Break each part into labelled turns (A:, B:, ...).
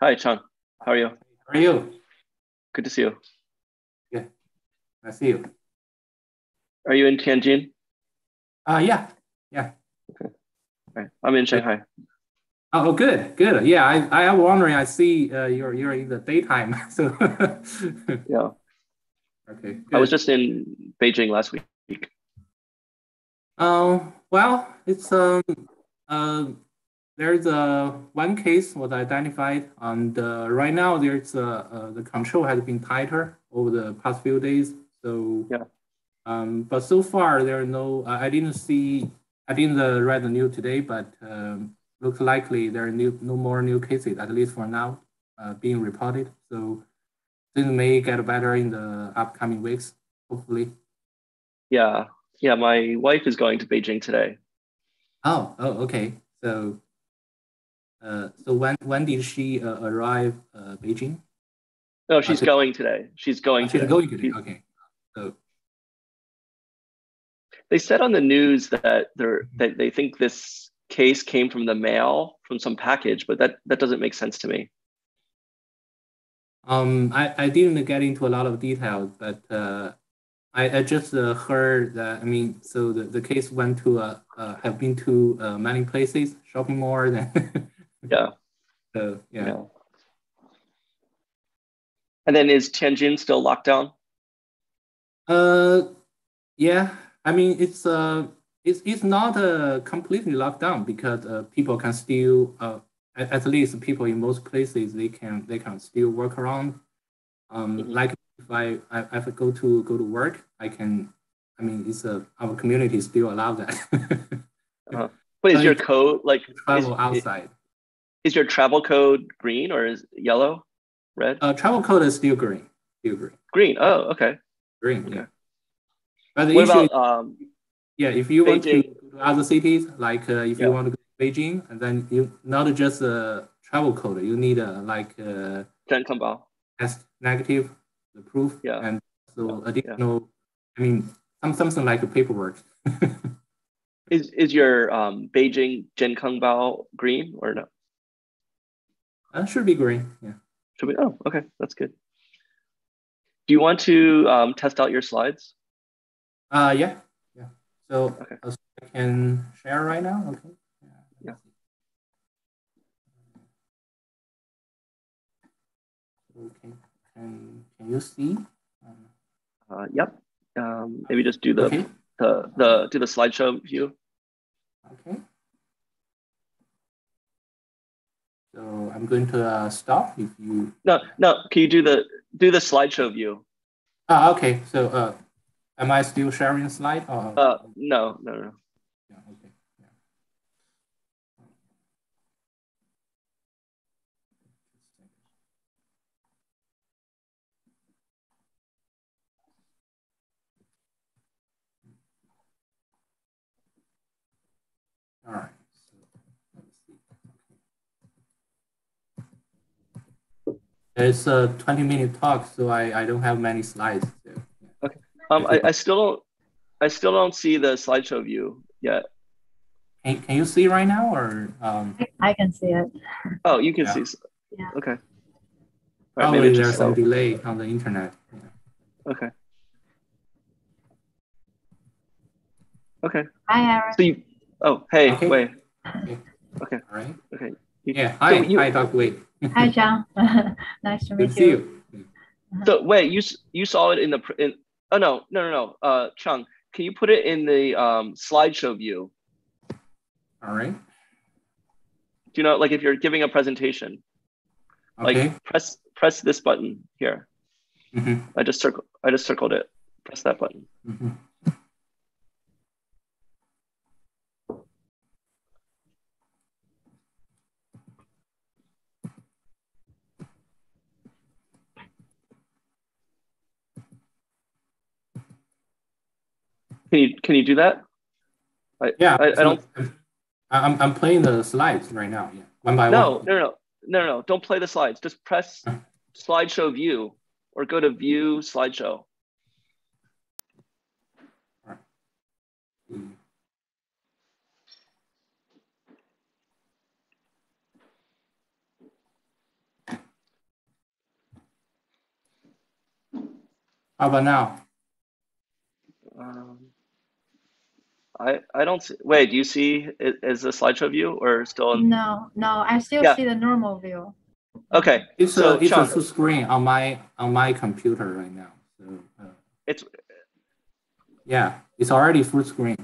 A: Hi, Qiang. How are you?
B: How are you?
A: Good to see you.
B: Yeah, I see you.
A: Are you in Tianjin?
B: Uh, yeah, yeah.
A: Okay. Right. I'm in Shanghai.
B: Oh, good, good. Yeah, I, I am wondering. I see uh, you're you're in the daytime, so
A: yeah.
B: Okay. Good.
A: I was just in Beijing last week.
B: Um. Well, it's um. Uh, there's a one case was identified, and uh, right now there's a, uh, the control has been tighter over the past few days. So
A: yeah.
B: Um. But so far there are no. I didn't see. I didn't uh, read the news today, but um, looks likely there are new, no more new cases, at least for now, uh, being reported. So things may get better in the upcoming weeks, hopefully.
A: Yeah, yeah. My wife is going to Beijing today.
B: Oh, oh, okay. So, so when when did she uh, arrive uh, Beijing?
A: No, she's going today. She's going.
B: Oh, she's
A: today.
B: going today. Okay. So
A: they said on the news that they're that they think this case came from the mail from some package, but that that doesn't make sense to me.
B: Um, I, I didn't get into a lot of details, but uh, I, I just uh, heard that. I mean, so the, the case went to uh, uh have been to uh, many places, shopping malls.
A: yeah.
B: So yeah. yeah.
A: And then is Tianjin still locked down?
B: Uh, yeah. I mean, it's uh it's, it's not uh, completely locked down because uh, people can still uh, at, at, least people in most places they can they can still work around um, mm-hmm. like if I, I if I go to go to work I can I mean it's a our community still allow that
A: uh-huh. but is your code like
B: travel is, outside
A: is your travel code green or is yellow red
B: uh, travel code is still green still green
A: green oh okay
B: green okay.
A: yeah
B: but the
A: what
B: issue
A: about um
B: yeah, if you Beijing. want to go to other cities, like uh, if yeah. you want to go to Beijing, and then you not just a travel code, you need a like uh, test negative, the proof,
A: yeah.
B: and so additional. I mean, some something like a paperwork.
A: is is your um, Beijing Bao green or no?
B: Uh, should be green. Yeah.
A: Should be. Oh, okay, that's good. Do you want to um, test out your slides?
B: Uh, yeah. Yeah. So okay. I can share right now. Okay.
A: Yeah.
B: Okay. Can can you see?
A: Uh, yep. Um, maybe just do the okay. the the do the slideshow view.
B: Okay. So I'm going to uh, stop if you.
A: No, no. Can you do the do the slideshow view?
B: Ah, okay. So uh, Am I still sharing a slide? Or?
A: Uh, no, no, no.
B: Yeah, okay. Yeah. All right. It's a 20 minute talk, so I, I don't have many slides. So.
A: Um, I, I still don't, I still don't see the slideshow view yet.
B: Can, can you see right now or? Um...
C: I can see it.
A: Oh, you can
C: yeah.
A: see.
C: Yeah.
A: Okay.
B: Probably right, there's some delay on the internet.
A: Yeah. Okay. Okay.
C: Hi, Aaron.
A: So you, oh, hey,
B: okay.
A: wait.
B: Okay.
A: Okay.
B: All right.
A: Okay.
B: You, yeah. Hi. So you, hi, Dr. Wei.
C: hi, John. nice to meet
B: Good you.
A: you. So wait, you you saw it in the in, Oh no, no, no, no. Uh, Chung, can you put it in the um, slideshow view?
B: All right.
A: Do you know, like if you're giving a presentation,
B: okay.
A: like press press this button here.
B: Mm-hmm.
A: I just circle. I just circled it. Press that button.
B: Mm-hmm.
A: Can you can you do that? I,
B: yeah,
A: I, I don't.
B: I'm, I'm playing the slides right now. Yeah, one by
A: no,
B: one.
A: No, no, no, no, Don't play the slides. Just press slideshow view or go to view slideshow.
B: How about now?
A: I I don't see. Wait, do you see? i- Is the slideshow view or still? In,
C: No, no, I still
A: Yeah.
C: see the normal view.
A: okay,
B: It's
A: So,
B: a it's
A: Sean.
B: a full screen on my on my computer right now. So uh,
A: it's
B: yeah, it's already full screen.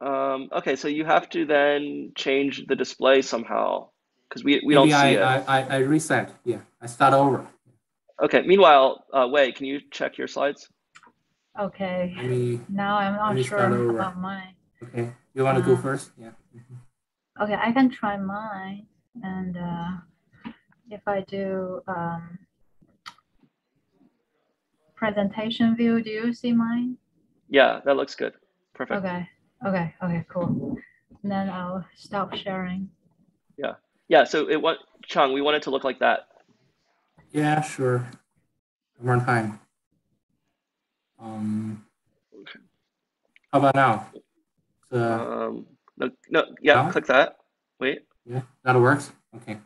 A: um okay. So you have to then change the display somehow because we we don't see
B: I,
A: it.
B: I, I I reset. Yeah, I start over.
A: Okay. Meanwhile, uh, Wei, can you check your slides?
C: Okay,
B: Let me.
C: now I'm
B: Let
C: not
B: me start
C: sure
B: over.
C: about mine.
B: Okay, you want to go
C: Uh,
B: first? Yeah.
C: Okay, I can try mine. And uh, if I do um, presentation view, do you see mine?
A: Yeah, that looks good. Perfect.
C: Okay, okay, okay, cool. And then I'll stop sharing.
A: Yeah. Yeah. So it what Chung, we want it to look like that.
B: Yeah, sure. One more time. Um, okay. how about now? So,
A: Um, no, no, yeah,
B: No?
A: click that. Wait.
B: yeah, that works. Okay.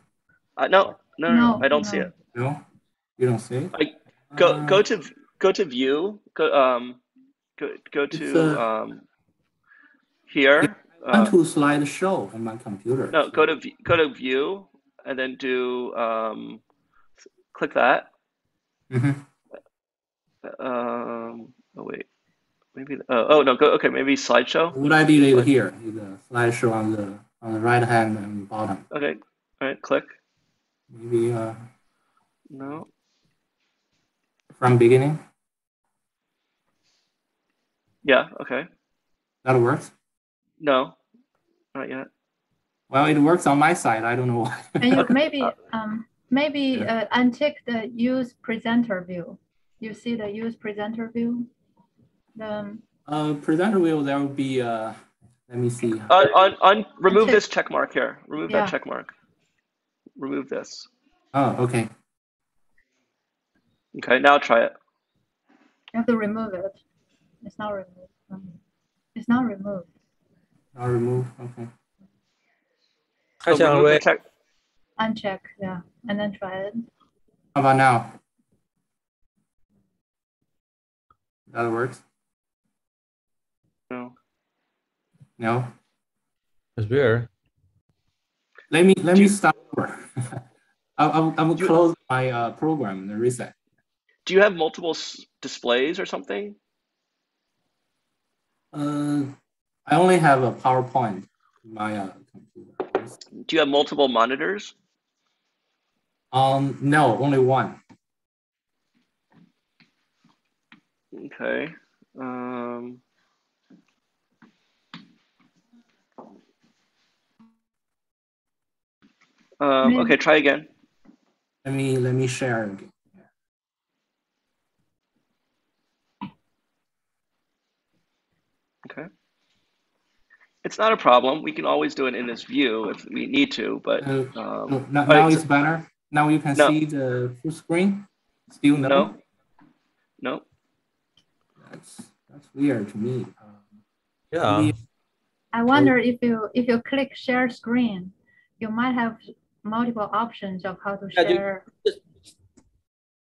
A: Uh, no, no, no, no,
C: No,
A: I don't see it.
B: No, you don't see. it?
A: I- Go,
B: Uh,
A: go to, go to view. Go, um, go, go to, um, here.
B: On
A: Uh,
B: to slide show on my computer.
A: no, go to, go to view, and then do, um, click that.
B: hmm
A: Um, oh wait, maybe. Uh, oh no, go. Okay, maybe slideshow.
B: Would I be is here? The slideshow on the on the right hand and bottom.
A: Okay, all right, click.
B: Maybe uh,
A: No,
B: from beginning.
A: yeah, okay.
B: That works.
A: No, not yet.
B: Well, it works on my side. I don't know why.
C: And you maybe um maybe
B: Yeah.
C: uh, untick the use presenter view. You see the use presenter view? The
B: uh, presenter wheel. There will be. Uh, let me see.
A: On, on, on. Remove this check mark here. Remove
C: Yeah.
A: that check mark. Remove this.
B: Oh, okay.
A: Okay, now try it.
C: you have to remove it. It's not removed. Um, It's not removed.
B: I'll remove. Okay.
D: Hi,
A: remove check.
C: Uncheck, yeah, and then try it.
B: How about now? That words?
A: No.
B: No.
D: It's weird.
B: Let me let
A: Do
B: me
A: you-
B: start over. I'll, I'll, I'll
A: Do you-
B: close my uh, program and reset.
A: Do you have multiple s- displays or something?
B: Uh, I only have a PowerPoint in my uh, computer.
A: Do you have multiple monitors?
B: Um, no, only one.
A: Okay. Um, um, okay, try again.
B: Let me let me share again.
A: Okay. It's not a problem. We can always do it in this view if we need to, but
B: Uh,
A: um,
B: no, now, now it's better. Now you can
A: No.
B: see the full screen. Still no.
A: no, no.
B: That's that's weird to me. Um,
D: Yeah.
B: maybe-
C: I wonder if you if you click share screen, you might have multiple options of how to
D: Yeah, you-
C: share.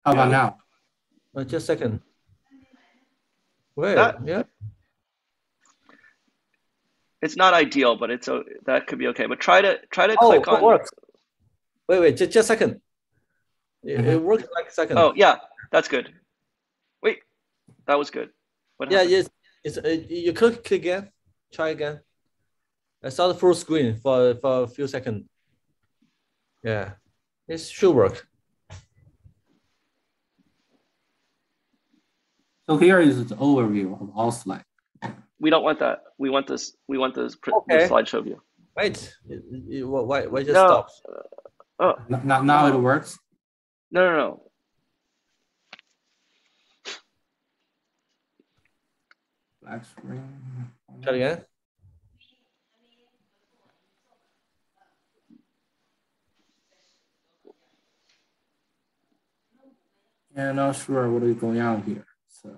B: how about
A: Yeah.
B: now?
D: Uh, just a second. Wait.
A: That-
D: yeah.
A: It's not ideal, but it's a, that could be okay. But try to try to
D: Oh,
A: click
D: it
A: on.
D: works. Wait, wait, just, just a second. It, it
B: Mhm.
D: worked like a second.
A: Oh yeah, that's good. Wait, that was good. What
D: yeah,
A: happened?
D: yes. It's, uh, you click, click again. Try again. I saw the full screen for, for a few seconds. Yeah, it should work.
B: So here is the overview of all slides.
A: We don't want that. We want this. We want this pr-
D: Okay.
A: the slideshow view.
D: Wait, it- it- why, why just
A: No.
D: stop?
A: Oh
B: Now, now it works.
A: no no no.
B: Black screen.
D: Try again.
B: Yeah, not sure what is going on here. So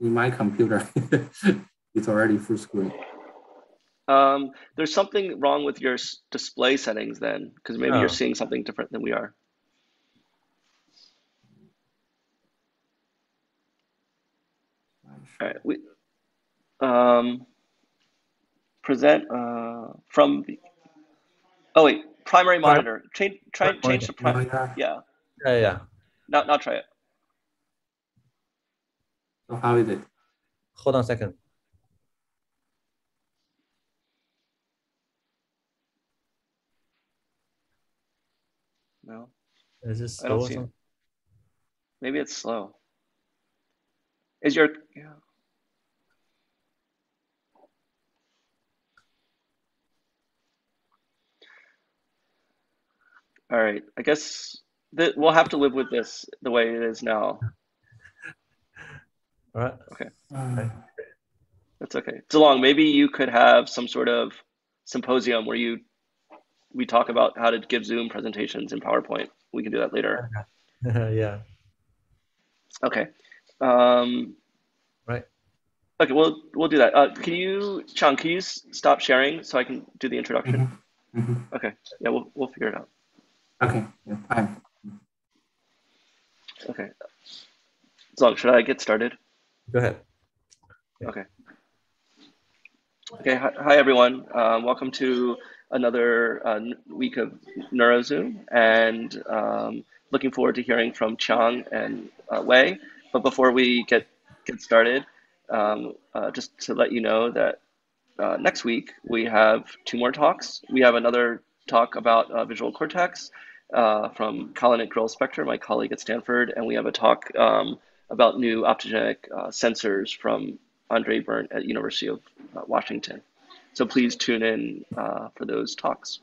B: in my computer, it's already full screen.
A: Um, there's something wrong with your display settings then, because maybe
D: Oh.
A: you're seeing something different than we are. All right. We um, present uh, from the. Oh wait, primary monitor. Change. Try change to primary. Yeah.
D: Yeah, yeah.
A: Not not try it.
B: So how is it?
D: Hold on a second.
A: No.
D: Is this
A: I don't
D: slow
A: see it. Maybe it's slow. Is your yeah. All right. I guess that we'll have to live with this the way it is now.
D: All right.
B: Uh,
A: That's okay. Zalong, maybe you could have some sort of symposium where you we talk about how to give Zoom presentations in PowerPoint. We can do that later.
D: yeah.
A: Okay. Um,
D: Right.
A: okay, we'll we'll do that. Uh, can you, Qiang? Can you stop sharing so I can do the introduction?
B: mhm, mhm.
A: Okay. Yeah, we'll we'll figure it out.
B: Okay, yeah, fine.
A: Okay. So should I get started?
D: Go ahead.
A: Okay. Okay. Hi, hi everyone. Um, welcome to another uh, week of NeuroZoom, and um, looking forward to hearing from Qiang and uh, Wei. But before we get get started, um, uh, just to let you know that uh, next week we have two more talks. We have another talk about uh, visual cortex uh, from Kalanit Grill-Spector, my colleague at Stanford, and we have a talk um, about new optogenetic uh, sensors from Andre Berndt at University of uh, Washington. So please tune in uh, for those talks.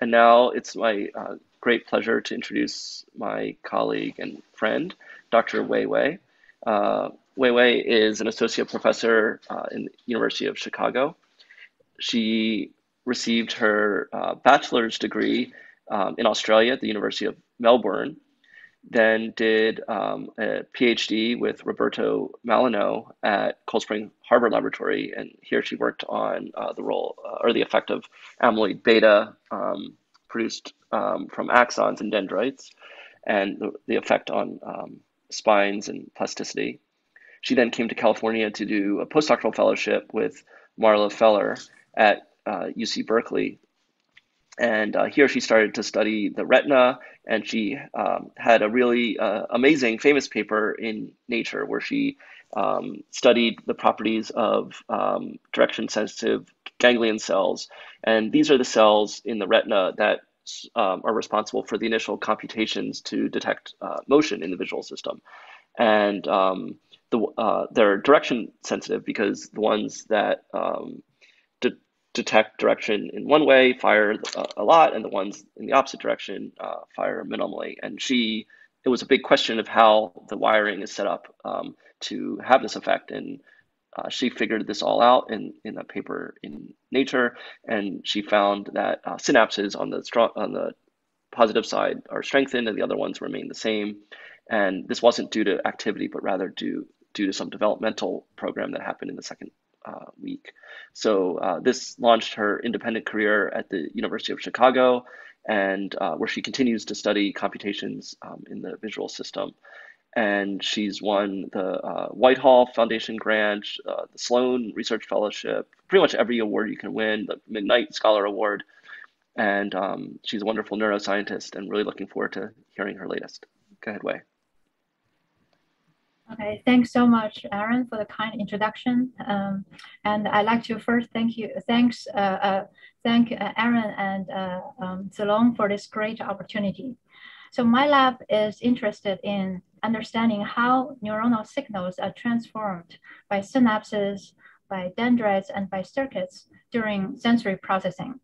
A: And now it's my uh, great pleasure to introduce my colleague and friend, Dr. Wei Wei. Uh, Wei Wei is an associate professor uh, in the University of Chicago. She received her uh, bachelor's degree um, in Australia at the University of Melbourne, then did um, a PhD with Roberto Malinow at Cold Spring Harbor Laboratory, and here she worked on uh, the role uh, or the effect of amyloid beta um, produced um, from axons and dendrites, and the, the effect on um, spines and plasticity. She then came to California to do a postdoctoral fellowship with Marla Feller at uh, UC Berkeley. And uh, here she started to study the retina, and she um, had a really uh, amazing, famous paper in Nature where she um, studied the properties of um, direction sensitive ganglion cells. And these are the cells in the retina that um, are responsible for the initial computations to detect uh, motion in the visual system. And um, the, uh, they're direction sensitive because the ones that um, detect direction in one way fire a, a, lot, and the ones in the opposite direction uh, fire minimally. And she, it was a big question of how the wiring is set up um, to have this effect. And uh, she figured this all out in, in a paper in Nature, and she found that uh, synapses on the strong on the positive side are strengthened, and the other ones remain the same. And this wasn't due to activity, but rather due due to some developmental program that happened in the second uh, week. So uh, this launched her independent career at the University of Chicago, and uh, where she continues to study computations um, in the visual system. And she's won the uh, Whitehall Foundation grant, uh, the Sloan Research Fellowship, pretty much every award you can win, the McKnight Scholar Award. And um, she's a wonderful neuroscientist, and really looking forward to hearing her latest. Go ahead, Wei.
C: Okay, thanks so much, Aaron, for the kind introduction. Um, and I'd like to first thank you, thanks, uh, uh, thank uh, Aaron and uh, um, Zalong for this great opportunity. So my lab is interested in understanding how neuronal signals are transformed by synapses, by dendrites, and by circuits during sensory processing.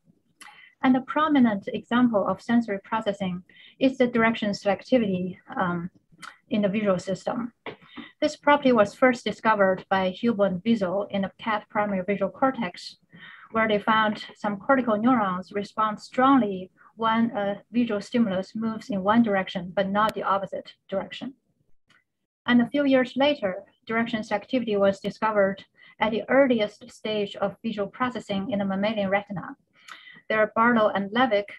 C: And a prominent example of sensory processing is the direction selectivity um, in the visual system. This property was first discovered by Hubel and Wiesel in the cat primary visual cortex, where they found some cortical neurons respond strongly when a visual stimulus moves in one direction, but not the opposite direction. And a few years later, direction selectivity was discovered at the earliest stage of visual processing in the mammalian retina. There, Barlow and Levick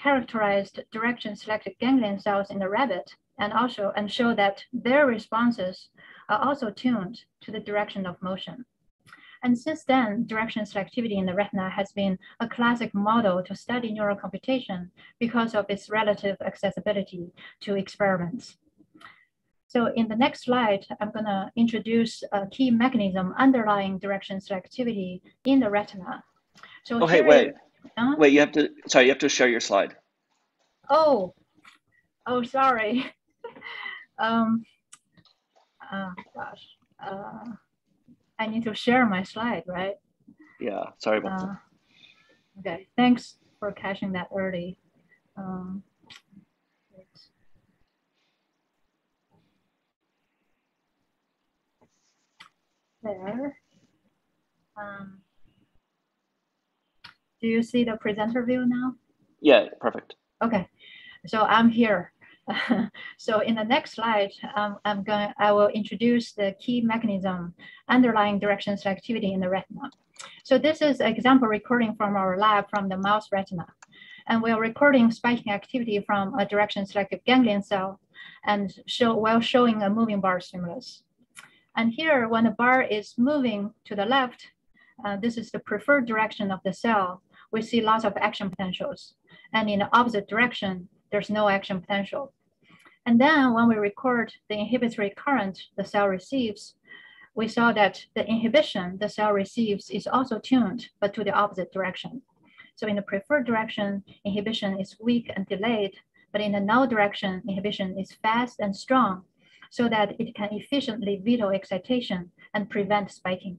C: characterized direction selected ganglion cells in the rabbit and also and show that their responses are also tuned to the direction of motion. And since then, direction selectivity in the retina has been a classic model to study neural computation because of its relative accessibility to experiments. So in the next slide, I'm gonna introduce a key mechanism underlying direction selectivity in the retina.
A: So oh, hey, wait, uh, wait, you have to, sorry, you have to share your slide.
C: Oh, oh, sorry. um, oh gosh. Uh, I need to share my slide, right?
A: Yeah, sorry about uh, that.
C: Okay, thanks for catching that early. Um, there. Um, do you see the presenter view now?
A: Yeah, perfect.
C: Okay, so I'm here. so in the next slide, um, I'm going, I will introduce the key mechanism underlying direction selectivity in the retina. So this is example recording from our lab from the mouse retina. And we're recording spiking activity from a direction selective ganglion cell and show while showing a moving bar stimulus. And here, when the bar is moving to the left, uh, this is the preferred direction of the cell, we see lots of action potentials. And in the opposite direction, there's no action potential. And then when we record the inhibitory current the cell receives, we saw that the inhibition the cell receives is also tuned, but to the opposite direction. So in the preferred direction, inhibition is weak and delayed, but in the null direction, inhibition is fast and strong, so that it can efficiently veto excitation and prevent spiking.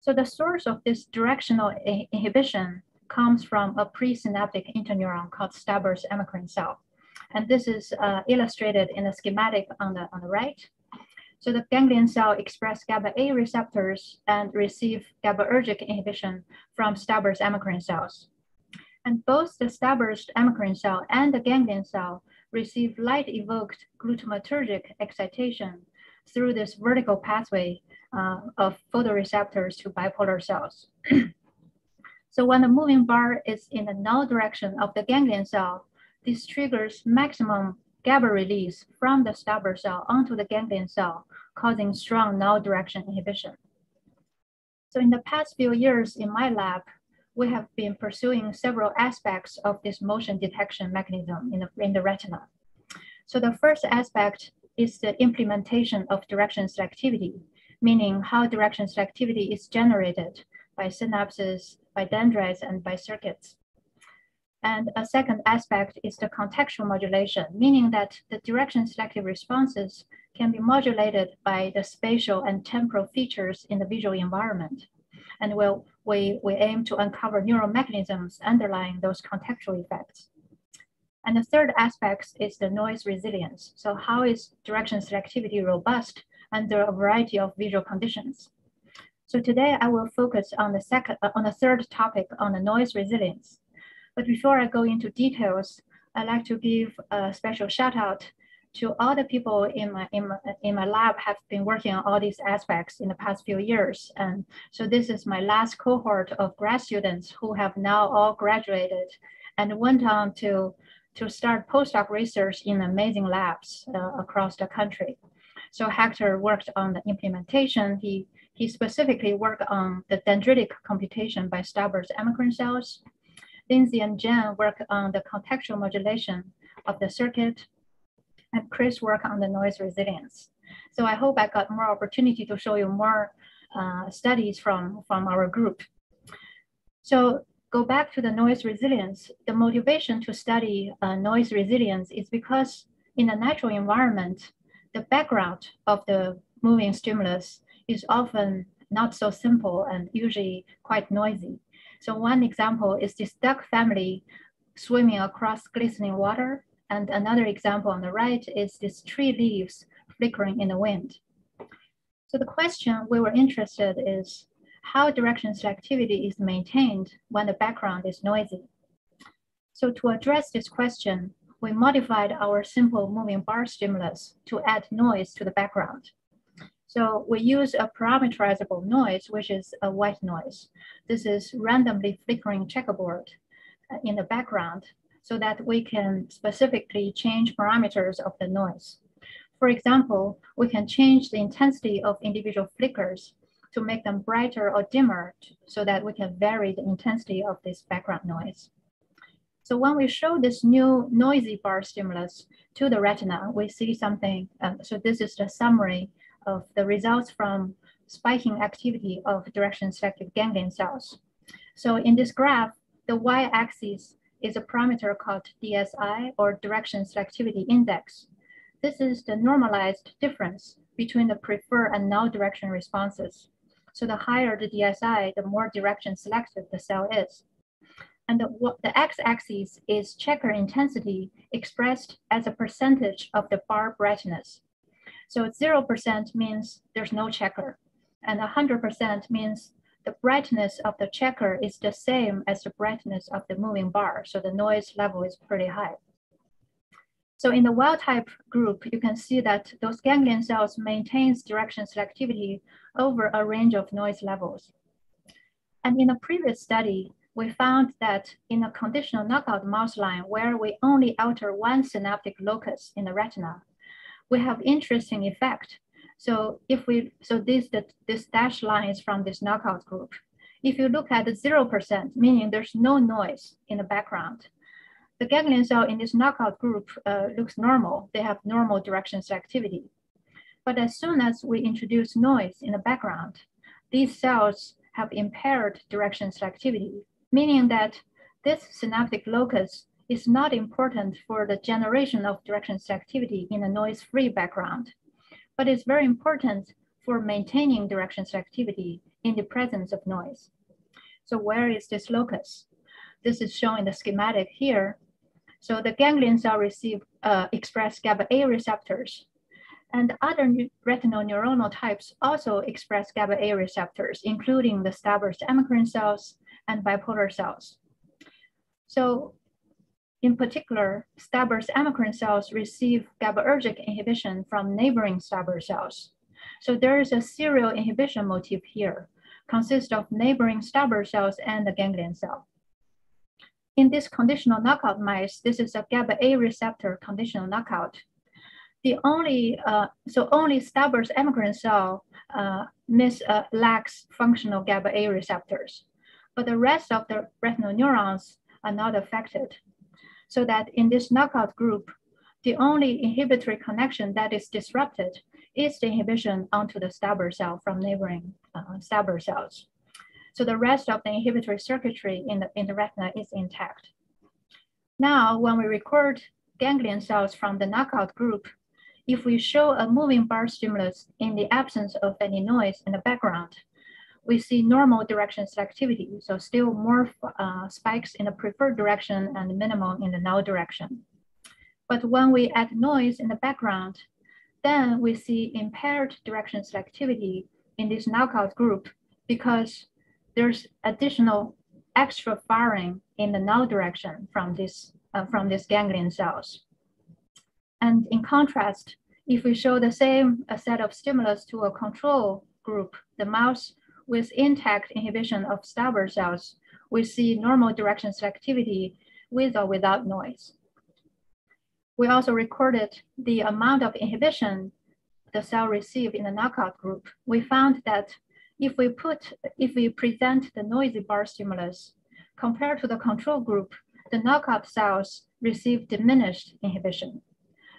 C: So the source of this directional inhibition comes from a presynaptic interneuron called starburst amacrine cell. And this is uh, illustrated in the schematic on the, on the right. So the ganglion cell express GABA A receptors and receive GABAergic inhibition from starburst amacrine cells. And both the starburst amacrine cell and the ganglion cell receive light evoked glutamatergic excitation through this vertical pathway uh, of photoreceptors to bipolar cells. So when the moving bar is in the null direction of the ganglion cell, this triggers maximum GABA release from the starburst cell onto the ganglion cell, causing strong null direction inhibition. So in the past few years in my lab, we have been pursuing several aspects of this motion detection mechanism in the, in the retina. So the first aspect is the implementation of direction selectivity, meaning how direction selectivity is generated by synapses by dendrites and by circuits. And a second aspect is the contextual modulation, meaning that the direction selective responses can be modulated by the spatial and temporal features in the visual environment. And we'll, we, we aim to uncover neural mechanisms underlying those contextual effects. And the third aspect is the noise resilience. So how is direction selectivity robust under a variety of visual conditions? So today I will focus on the second, uh, on the third topic on the noise resilience. But before I go into details, I'd like to give a special shout out to all the people in my, in my, in my lab have been working on all these aspects in the past few years. And so this is my last cohort of grad students who have now all graduated and went on to, to start postdoc research in amazing labs uh, across the country. So Hector worked on the implementation. He he specifically worked on the dendritic computation by Starburst amacrine cells. Lindsay and Jen work on the contextual modulation of the circuit, and Chris work on the noise resilience. So I hope I got more opportunity to show you more uh, studies from, from our group. So go back to the noise resilience. The motivation to study uh, noise resilience is because in the natural environment, the background of the moving stimulus is often not so simple and usually quite noisy. So one example is this duck family swimming across glistening water. And another example on the right is this tree leaves flickering in the wind. So the question we were interested is how direction selectivity is maintained when the background is noisy. So to address this question, we modified our simple moving bar stimulus to add noise to the background. So we use a parameterizable noise, which is a white noise. This is randomly flickering checkerboard uh, in the background so that we can specifically change parameters of the noise. For example, we can change the intensity of individual flickers to make them brighter or dimmer so that we can vary the intensity of this background noise. So when we show this new noisy bar stimulus to the retina, we see something. Um, so this is the summary of the results from spiking activity of direction selective ganglion cells. So in this graph, the y-axis is a parameter called DSI or direction selectivity index. This is the normalized difference between the prefer and null direction responses. So the higher the DSI, the more direction selective the cell is. And the, the x-axis is checker intensity expressed as a percentage of the bar brightness. So 0% means there's no checker, and 100% means the brightness of the checker is the same as the brightness of the moving bar, so the noise level is pretty high. So in the wild type group, you can see that those ganglion cells maintains direction selectivity over a range of noise levels. And in a previous study, we found that in a conditional knockout mouse line where we only alter one synaptic locus in the retina, we have interesting effect. So if we, so this, this dashed line is from this knockout group. If you look at the 0%, meaning there's no noise in the background, the ganglion cell in this knockout group uh, looks normal. They have normal direction selectivity. But as soon as we introduce noise in the background, these cells have impaired direction selectivity meaning that this synaptic locus is not important for the generation of direction selectivity in a noise-free background, but is very important for maintaining direction selectivity in the presence of noise. So where is this locus? This is shown in the schematic here. So the ganglion cell receive uh, express GABA A receptors, and other retinal neuronal types also express GABA A receptors, including the Starburst amacrine cells and bipolar cells. So in particular, Starburst amacrine cells receive GABAergic inhibition from neighboring Starburst cells. So there is a serial inhibition motif here, consists of neighboring Starburst cells and the ganglion cell. In this conditional knockout mice, this is a GABA A receptor conditional knockout. The only, uh, so only Starburst amacrine cell uh, miss, uh, lacks functional GABA A receptors but the rest of the retinal neurons are not affected. So that in this knockout group, the only inhibitory connection that is disrupted is the inhibition onto the Starburst cell from neighboring uh, cells. So the rest of the inhibitory circuitry in the, in the retina is intact. Now, when we record ganglion cells from the knockout group, if we show a moving bar stimulus in the absence of any noise in the background, we see normal direction selectivity, so still more uh, spikes in the preferred direction and minimal in the null direction. But when we add noise in the background, then we see impaired direction selectivity in this knockout group because there's additional extra firing in the null direction from this, uh, from these ganglion cells. And in contrast, if we show the same set of stimulus to a control group, the mouse with intact inhibition of Starburst cells, we see normal direction selectivity with or without noise. We also recorded the amount of inhibition the cell received in the knockout group. We found that if we put, if we present the noisy bar stimulus compared to the control group, the knockout cells receive diminished inhibition.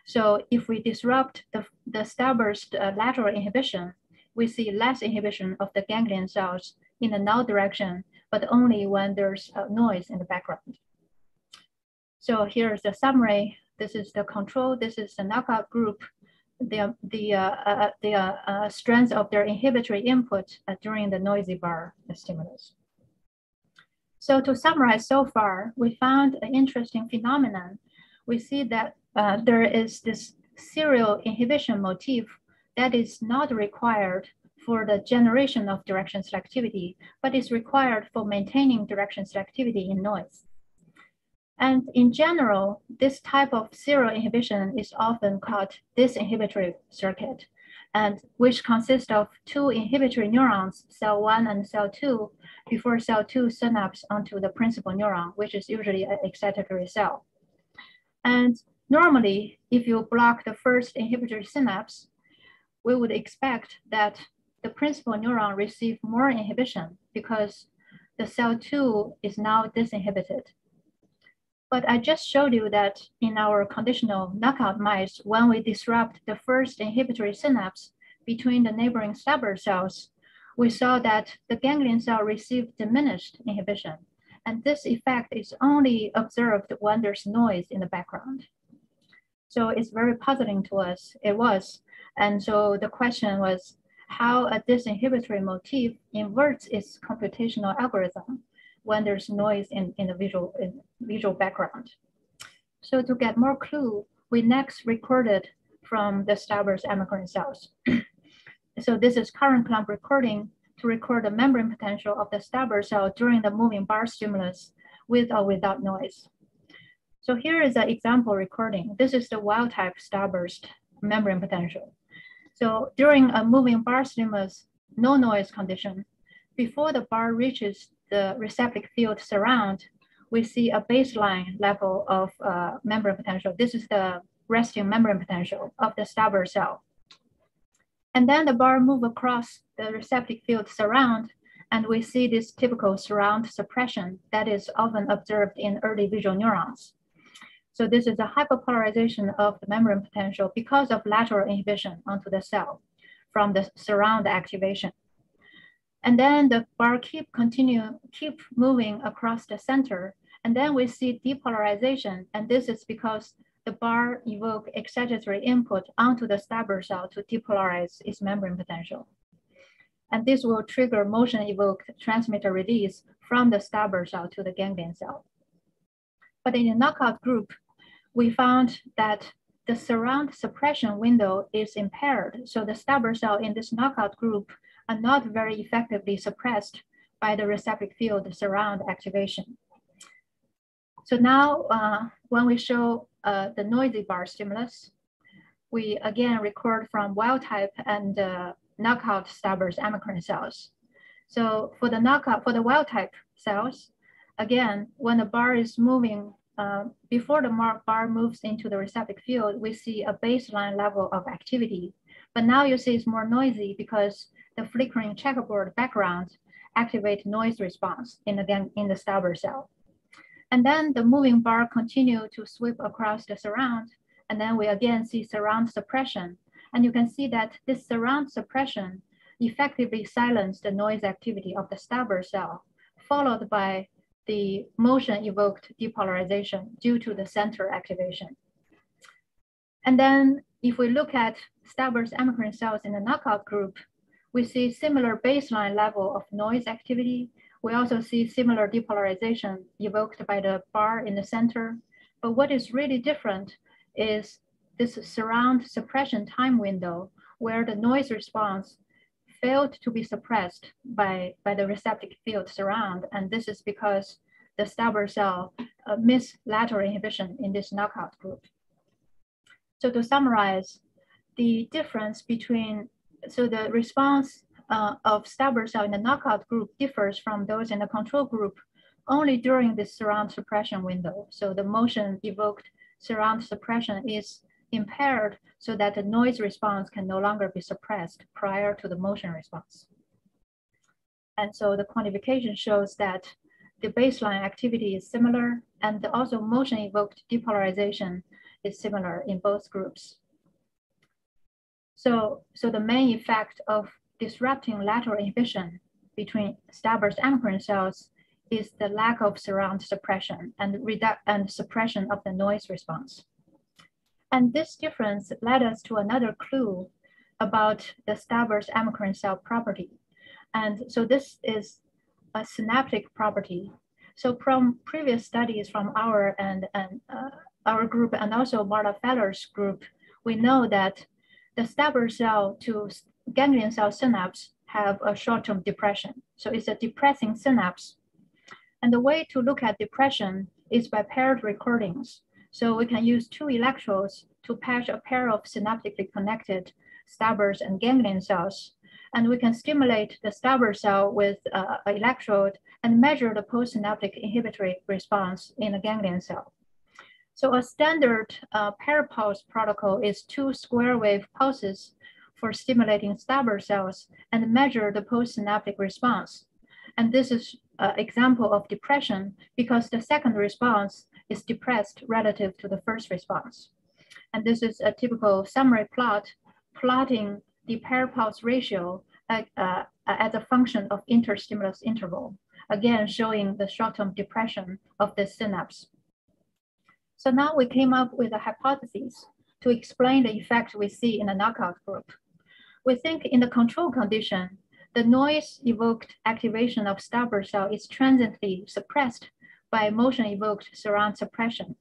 C: So if we disrupt the, the starburst uh, lateral inhibition, we see less inhibition of the ganglion cells in the null direction, but only when there's noise in the background. So here's the summary. This is the control. This is the knockout group. The, the, uh, uh, the uh, uh strength of their inhibitory input uh, during the noisy bar stimulus. So to summarize so far, we found an interesting phenomenon. We see that uh, there is this serial inhibition motif that is not required for the generation of direction selectivity, but is required for maintaining direction selectivity in noise. And in general, this type of serial inhibition is often called disinhibitory circuit, and which consists of two inhibitory neurons, cell one and cell two, before cell two synapse onto the principal neuron, which is usually an excitatory cell. And normally, if you block the first inhibitory synapse, we would expect that the principal neuron receive more inhibition because the cell two is now disinhibited. But I just showed you that in our conditional knockout mice, when we disrupt the first inhibitory synapse between the neighboring Starburst cells, we saw that the ganglion cell received diminished inhibition. And this effect is only observed when there's noise in the background. So it's very puzzling to us. It was. And so the question was how a disinhibitory motif inverts its computational algorithm when there's noise in, in the visual, in visual background. So to get more clue, we next recorded from the Starburst amacrine cells. so this is current clamp recording to record the membrane potential of the Starburst cell during the moving bar stimulus with or without noise. So here is an example recording. This is the wild type Starburst membrane potential. So during a moving bar stimulus, no noise condition, before the bar reaches the receptive field surround, we see a baseline level of uh, membrane potential. This is the resting membrane potential of the Starburst cell. And then the bar move across the receptive field surround, and we see this typical surround suppression that is often observed in early visual neurons. So this is a hyperpolarization of the membrane potential because of lateral inhibition onto the cell from the surround activation. And then the bar keep continue, keep moving across the center. And then we see depolarization. And this is because the bar evoke excitatory input onto the Starburst cell to depolarize its membrane potential. And this will trigger motion evoked transmitter release from the Starburst cell to the ganglion cell. But in the knockout group, we found that the surround suppression window is impaired. So the Starburst cell in this knockout group are not very effectively suppressed by the receptive field surround activation. So now uh, when we show uh, the noisy bar stimulus, we again record from wild type and uh, knockout Starburst amacrine cells. So for the knockout, for the wild type cells, again, when the bar is moving, uh, before the bar moves into the receptive field, we see a baseline level of activity. But now you see it's more noisy because the flickering checkerboard background activate noise response in, again, in the Starburst cell. And then the moving bar continue to sweep across the surround. And then we again see surround suppression. And you can see that this surround suppression effectively silenced the noise activity of the Starburst cell, followed by the motion evoked depolarization due to the center activation. And then if we look at Starburst amacrine cells in the knockout group, we see similar baseline level of noise activity. We also see similar depolarization evoked by the bar in the center. But what is really different is this surround suppression time window where the noise response failed to be suppressed by, by the receptive field surround. And this is because the Starburst cell uh, miss lateral inhibition in this knockout group. So to summarize, the difference between so the response uh, of Starburst cell in the knockout group differs from those in the control group only during the surround suppression window. So the motion evoked surround suppression is impaired so that the noise response can no longer be suppressed prior to the motion response. And so the quantification shows that the baseline activity is similar and also motion evoked depolarization is similar in both groups. So, so the main effect of disrupting lateral inhibition between Starburst amacrine cells is the lack of surround suppression and, and suppression of the noise response. And this difference led us to another clue about the Starburst amacrine cell property. And so this is a synaptic property. So from previous studies from our and, and uh, our group and also Marla Feller's group, we know that the Starburst cell to ganglion cell synapse have a short-term depression. So it's a depressing synapse. And the way to look at depression is by paired recordings. So we can use two electrodes to patch a pair of synaptically connected Starburst and ganglion cells. And we can stimulate the Starburst cell with uh, an electrode and measure the postsynaptic inhibitory response in a ganglion cell. So a standard uh, paired-pulse protocol is two square wave pulses for stimulating Starburst cells and measure the postsynaptic response. And this is an example of depression because the second response is depressed relative to the first response. And this is a typical summary plot plotting the paired-pulse ratio uh, uh, as a function of interstimulus interval, again showing the short-term depression of the synapse. So now we came up with a hypothesis to explain the effect we see in the knockout group. We think in the control condition, the noise evoked activation of Starburst cell is transiently suppressed by motion evoked surround suppression.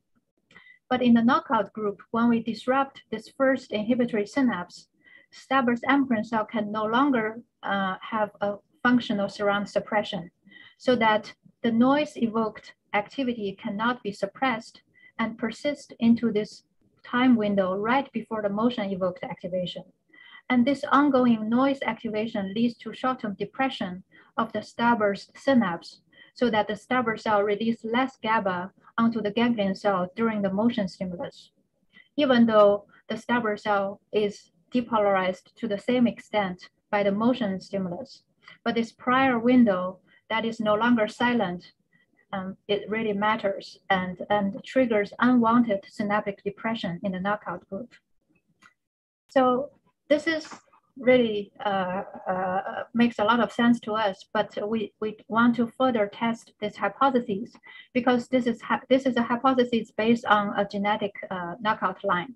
C: But in the knockout group, when we disrupt this first inhibitory synapse, Starburst amacrine cell can no longer uh, have a functional surround suppression so that the noise evoked activity cannot be suppressed and persist into this time window right before the motion evoked activation. And this ongoing noise activation leads to short-term depression of the starburst synapse so that the starburst cell release less GABA onto the ganglion cell during the motion stimulus. Even though the starburst cell is depolarized to the same extent by the motion stimulus, but this prior window that is no longer silent, um, it really matters and, and triggers unwanted synaptic depression in the knockout group. So this is really uh, uh, makes a lot of sense to us, but we, we want to further test this hypothesis because this is, this is a hypothesis based on a genetic uh, knockout line.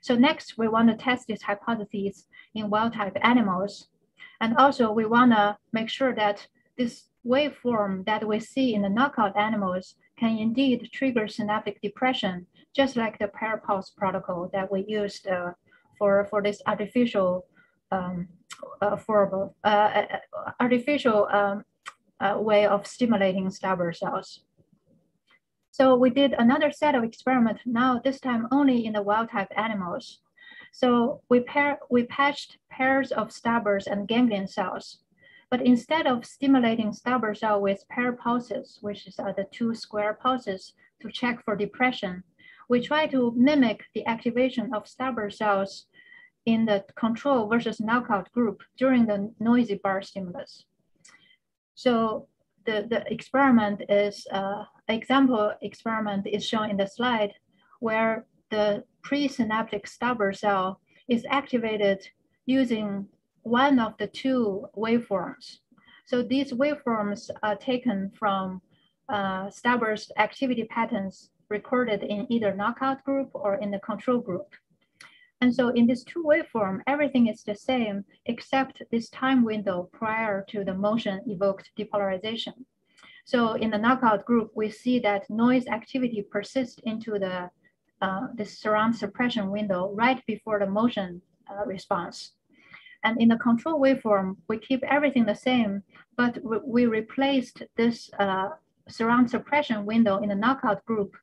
C: So next, we want to test this hypothesis in wild-type animals. And also, we want to make sure that this waveform that we see in the knockout animals can indeed trigger synaptic depression, just like the paired-pulse protocol that we used uh, for, for this artificial um, for uh, artificial um, uh, way of stimulating Starburst cells. So we did another set of experiment now, this time only in the wild type animals. So we, pair, we patched pairs of Starburst and ganglion cells. But instead of stimulating Starburst cell with pair pulses, which is uh, the two square pulses to check for depression, we try to mimic the activation of Starburst cells in the control versus knockout group during the noisy bar stimulus. So the, the experiment is, uh, example experiment is shown in the slide where the presynaptic Starburst cell is activated using one of the two waveforms. So these waveforms are taken from uh, activity patterns recorded in either knockout group or in the control group. And so in this two waveform, everything is the same except this time window prior to the motion evoked depolarization. So in the knockout group, we see that noise activity persists into the uh, the surround suppression window right before the motion uh, response. And in the control waveform, we keep everything the same, but we replaced this uh, surround suppression window in the knockout group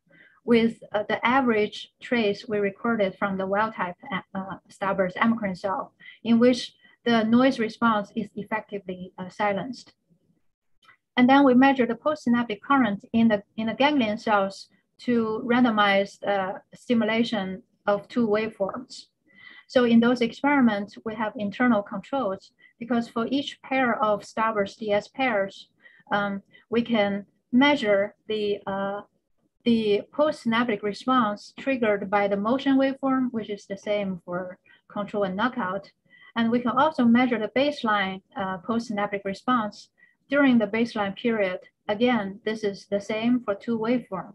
C: with uh, the average trace we recorded from the wild type uh, Starburst amacrine cell, in which the noise response is effectively uh, silenced. And then we measure the postsynaptic current in the, in the ganglion cells to randomize uh, stimulation of two waveforms. So in those experiments, we have internal controls because for each pair of Starburst DS pairs, um, we can measure the uh, the postsynaptic response triggered by the motion waveform, which is the same for control and knockout. And we can also measure the baseline uh, postsynaptic response during the baseline period. Again, this is the same for two waveform.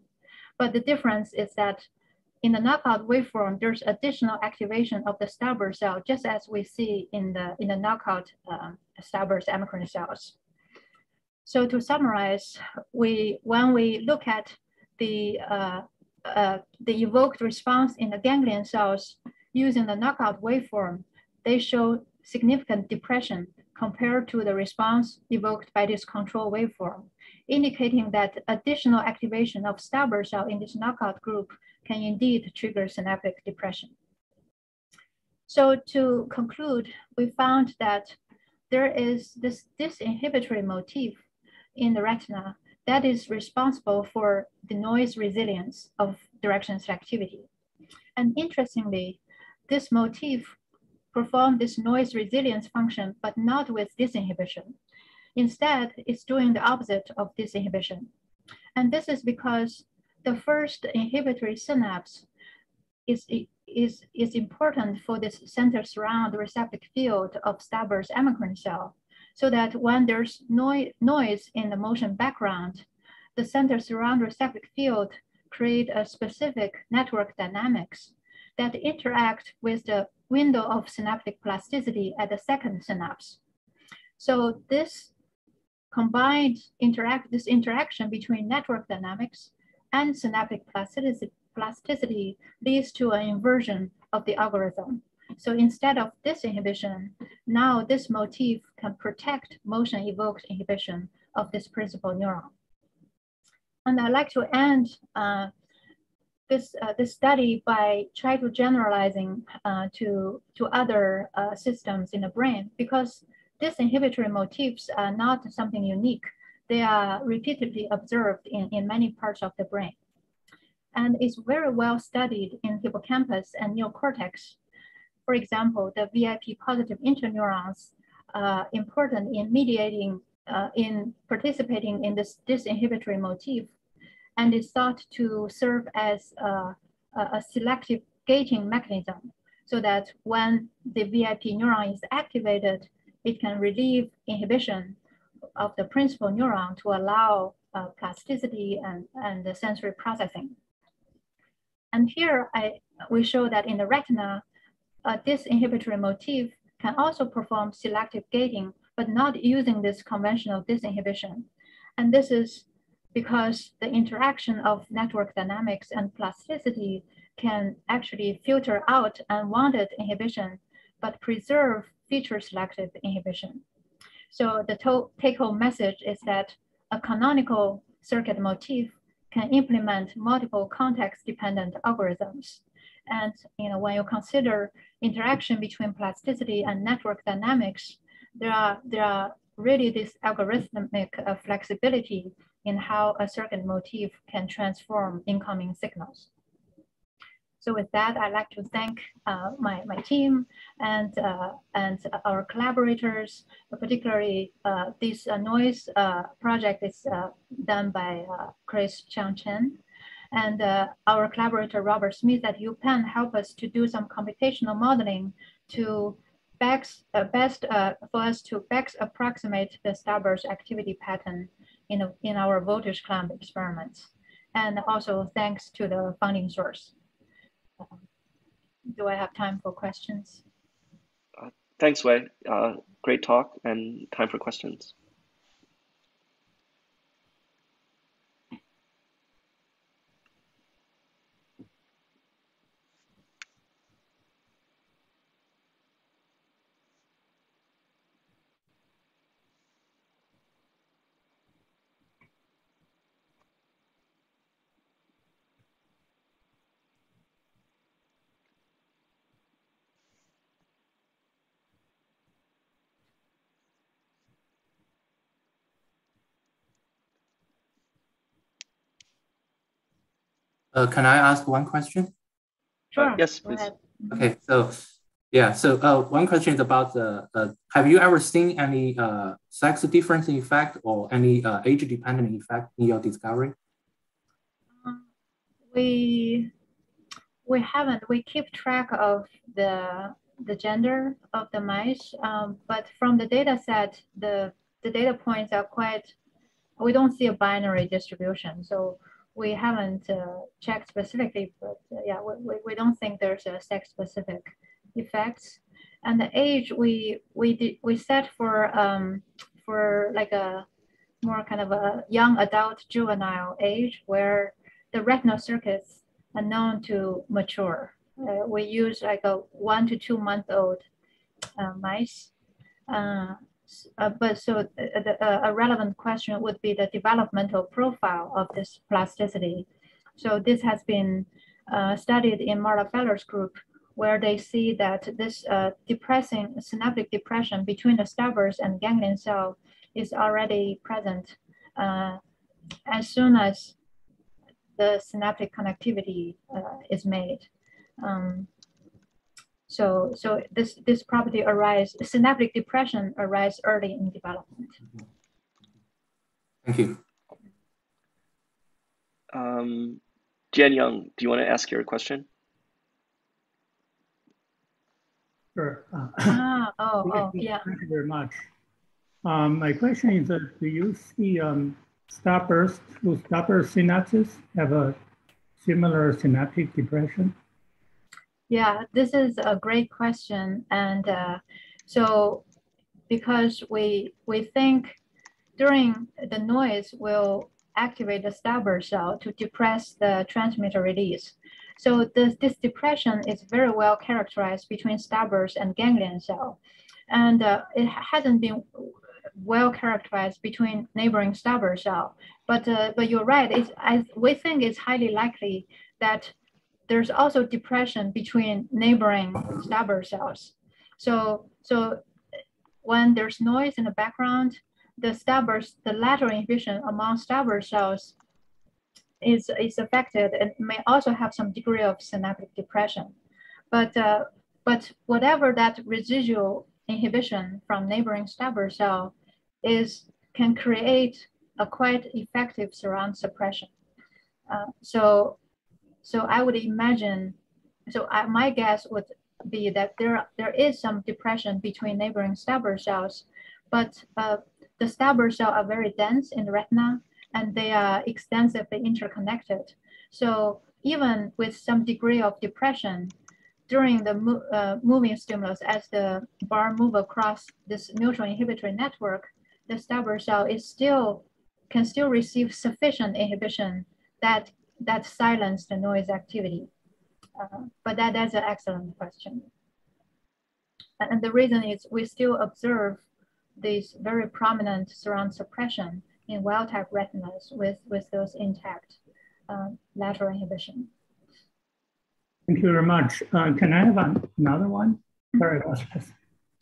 C: But the difference is that in the knockout waveform, there's additional activation of the Starburst cell, just as we see in the, in the knockout um, Starburst amacrine cells. So to summarize, we when we look at the, uh, uh, the evoked response in the ganglion cells using the knockout waveform, they show significant depression compared to the response evoked by this control waveform, indicating that additional activation of Starburst cell in this knockout group can indeed trigger synaptic depression. So to conclude, we found that there is this disinhibitory motif in the retina that is responsible for the noise resilience of direction selectivity. And interestingly, this motif perform this noise resilience function, but not with disinhibition. Instead, it's doing the opposite of disinhibition. And this is because the first inhibitory synapse is, is, is important for this center surround receptive field of Starburst amacrine cell, so that when there's noi noise in the motion background, the center surround receptive field create a specific network dynamics that interact with the window of synaptic plasticity at the second synapse. So this combined interact this interaction between network dynamics and synaptic plasticity, plasticity leads to an inversion of the algorithm. So instead of disinhibition, now this motif can protect motion evoked inhibition of this principal neuron. And I'd like to end uh, this, uh, this study by trying to generalizing uh, to, to other uh, systems in the brain because these inhibitory motifs are not something unique. They are repeatedly observed in, in many parts of the brain. And it's very well studied in hippocampus and neocortex. For example, the VIP positive interneurons are important in mediating, uh, in participating in this disinhibitory motif and is thought to serve as a, a selective gating mechanism so that when the VIP neuron is activated, it can relieve inhibition of the principal neuron to allow uh, plasticity and, and the sensory processing. And here I, we show that in the retina, uh, this inhibitory motif can also perform selective gating, but not using this conventional disinhibition. And this is because the interaction of network dynamics and plasticity can actually filter out unwanted inhibition, but preserve feature selective inhibition. So the take home message is that a canonical circuit motif can implement multiple context dependent algorithms. And you know, when you consider interaction between plasticity and network dynamics, there are, there are really this algorithmic uh, flexibility in how a circuit motif can transform incoming signals. So with that, I'd like to thank uh, my, my team and, uh, and our collaborators, particularly uh, this uh, noise uh, project is done by Chris Qiang Chen. And our collaborator, Robert Smith at UPenn, helped us to do some computational modeling to best, best for us to best approximate the starburst activity pattern in, a, in our voltage clamp experiments. And also thanks to the funding source. Do I have time for questions?
A: Uh, thanks, Wei. Uh, great talk and time for questions.
B: Uh, can I ask one question?
C: Sure.
A: Uh, yes, please.
B: Okay, so yeah, so uh, one question is about the, uh, have you ever seen any uh, sex difference effect or any uh, age dependent effect in your discovery?
C: Um, we, we haven't, we keep track of the, the gender of the mice, um, but from the data set, the, the data points are quite, we don't see a binary distribution. So we haven't uh, checked specifically, but uh, yeah, we, we don't think there's a sex specific effects. And the age we we did we set for um, for like a more kind of a young adult juvenile age where the retinal circuits are known to mature. Uh, we use like a one to two month old uh, mice. Uh, but so uh, the, uh, a relevant question would be the developmental profile of this plasticity. So this has been uh, studied in Marla Feller's group, where they see that this uh, depressing synaptic depression between the starburst and ganglion cell is already present uh, as soon as the synaptic connectivity is made. Um, so, so this, this property arise, synaptic depression arise early in development.
B: Thank you.
A: Um, Jian Young, do you want to ask your question?
E: Sure. Uh,
C: ah, oh, oh, yeah.
E: Thank you very much. Um, my question is, uh, do you see um, starburst, those starburst synapses have a similar synaptic depression?
C: Yeah, this is a great question. And uh, so because we, we think during the noise will activate the starburst cell to depress the transmitter release. So this, this depression is very well characterized between starburst and ganglion cell. And uh, it hasn't been well characterized between neighboring starburst cell. But, uh, but you're right, it's, I, we think it's highly likely that there's also depression between neighboring starburst cells. So, so when there's noise in the background, the starburst, the lateral inhibition among starburst cells is, is affected and may also have some degree of synaptic depression. But, uh, but whatever that residual inhibition from neighboring starburst cell is, can create a quite effective surround suppression. Uh, so, so I would imagine, so I, my guess would be that there, there is some depression between neighboring starburst cells, but uh, the starburst cells are very dense in the retina and they are extensively interconnected. So even with some degree of depression during the mo uh, moving stimulus, as the bar move across this neutral inhibitory network, the starburst cell is still can still receive sufficient inhibition that that silence the noise activity. Uh, but that, that's an excellent question. And the reason is we still observe this very prominent surround suppression in wild type retinas with, with those intact uh, lateral inhibition.
E: Thank you very much. Uh, can I have another one? Sorry about this.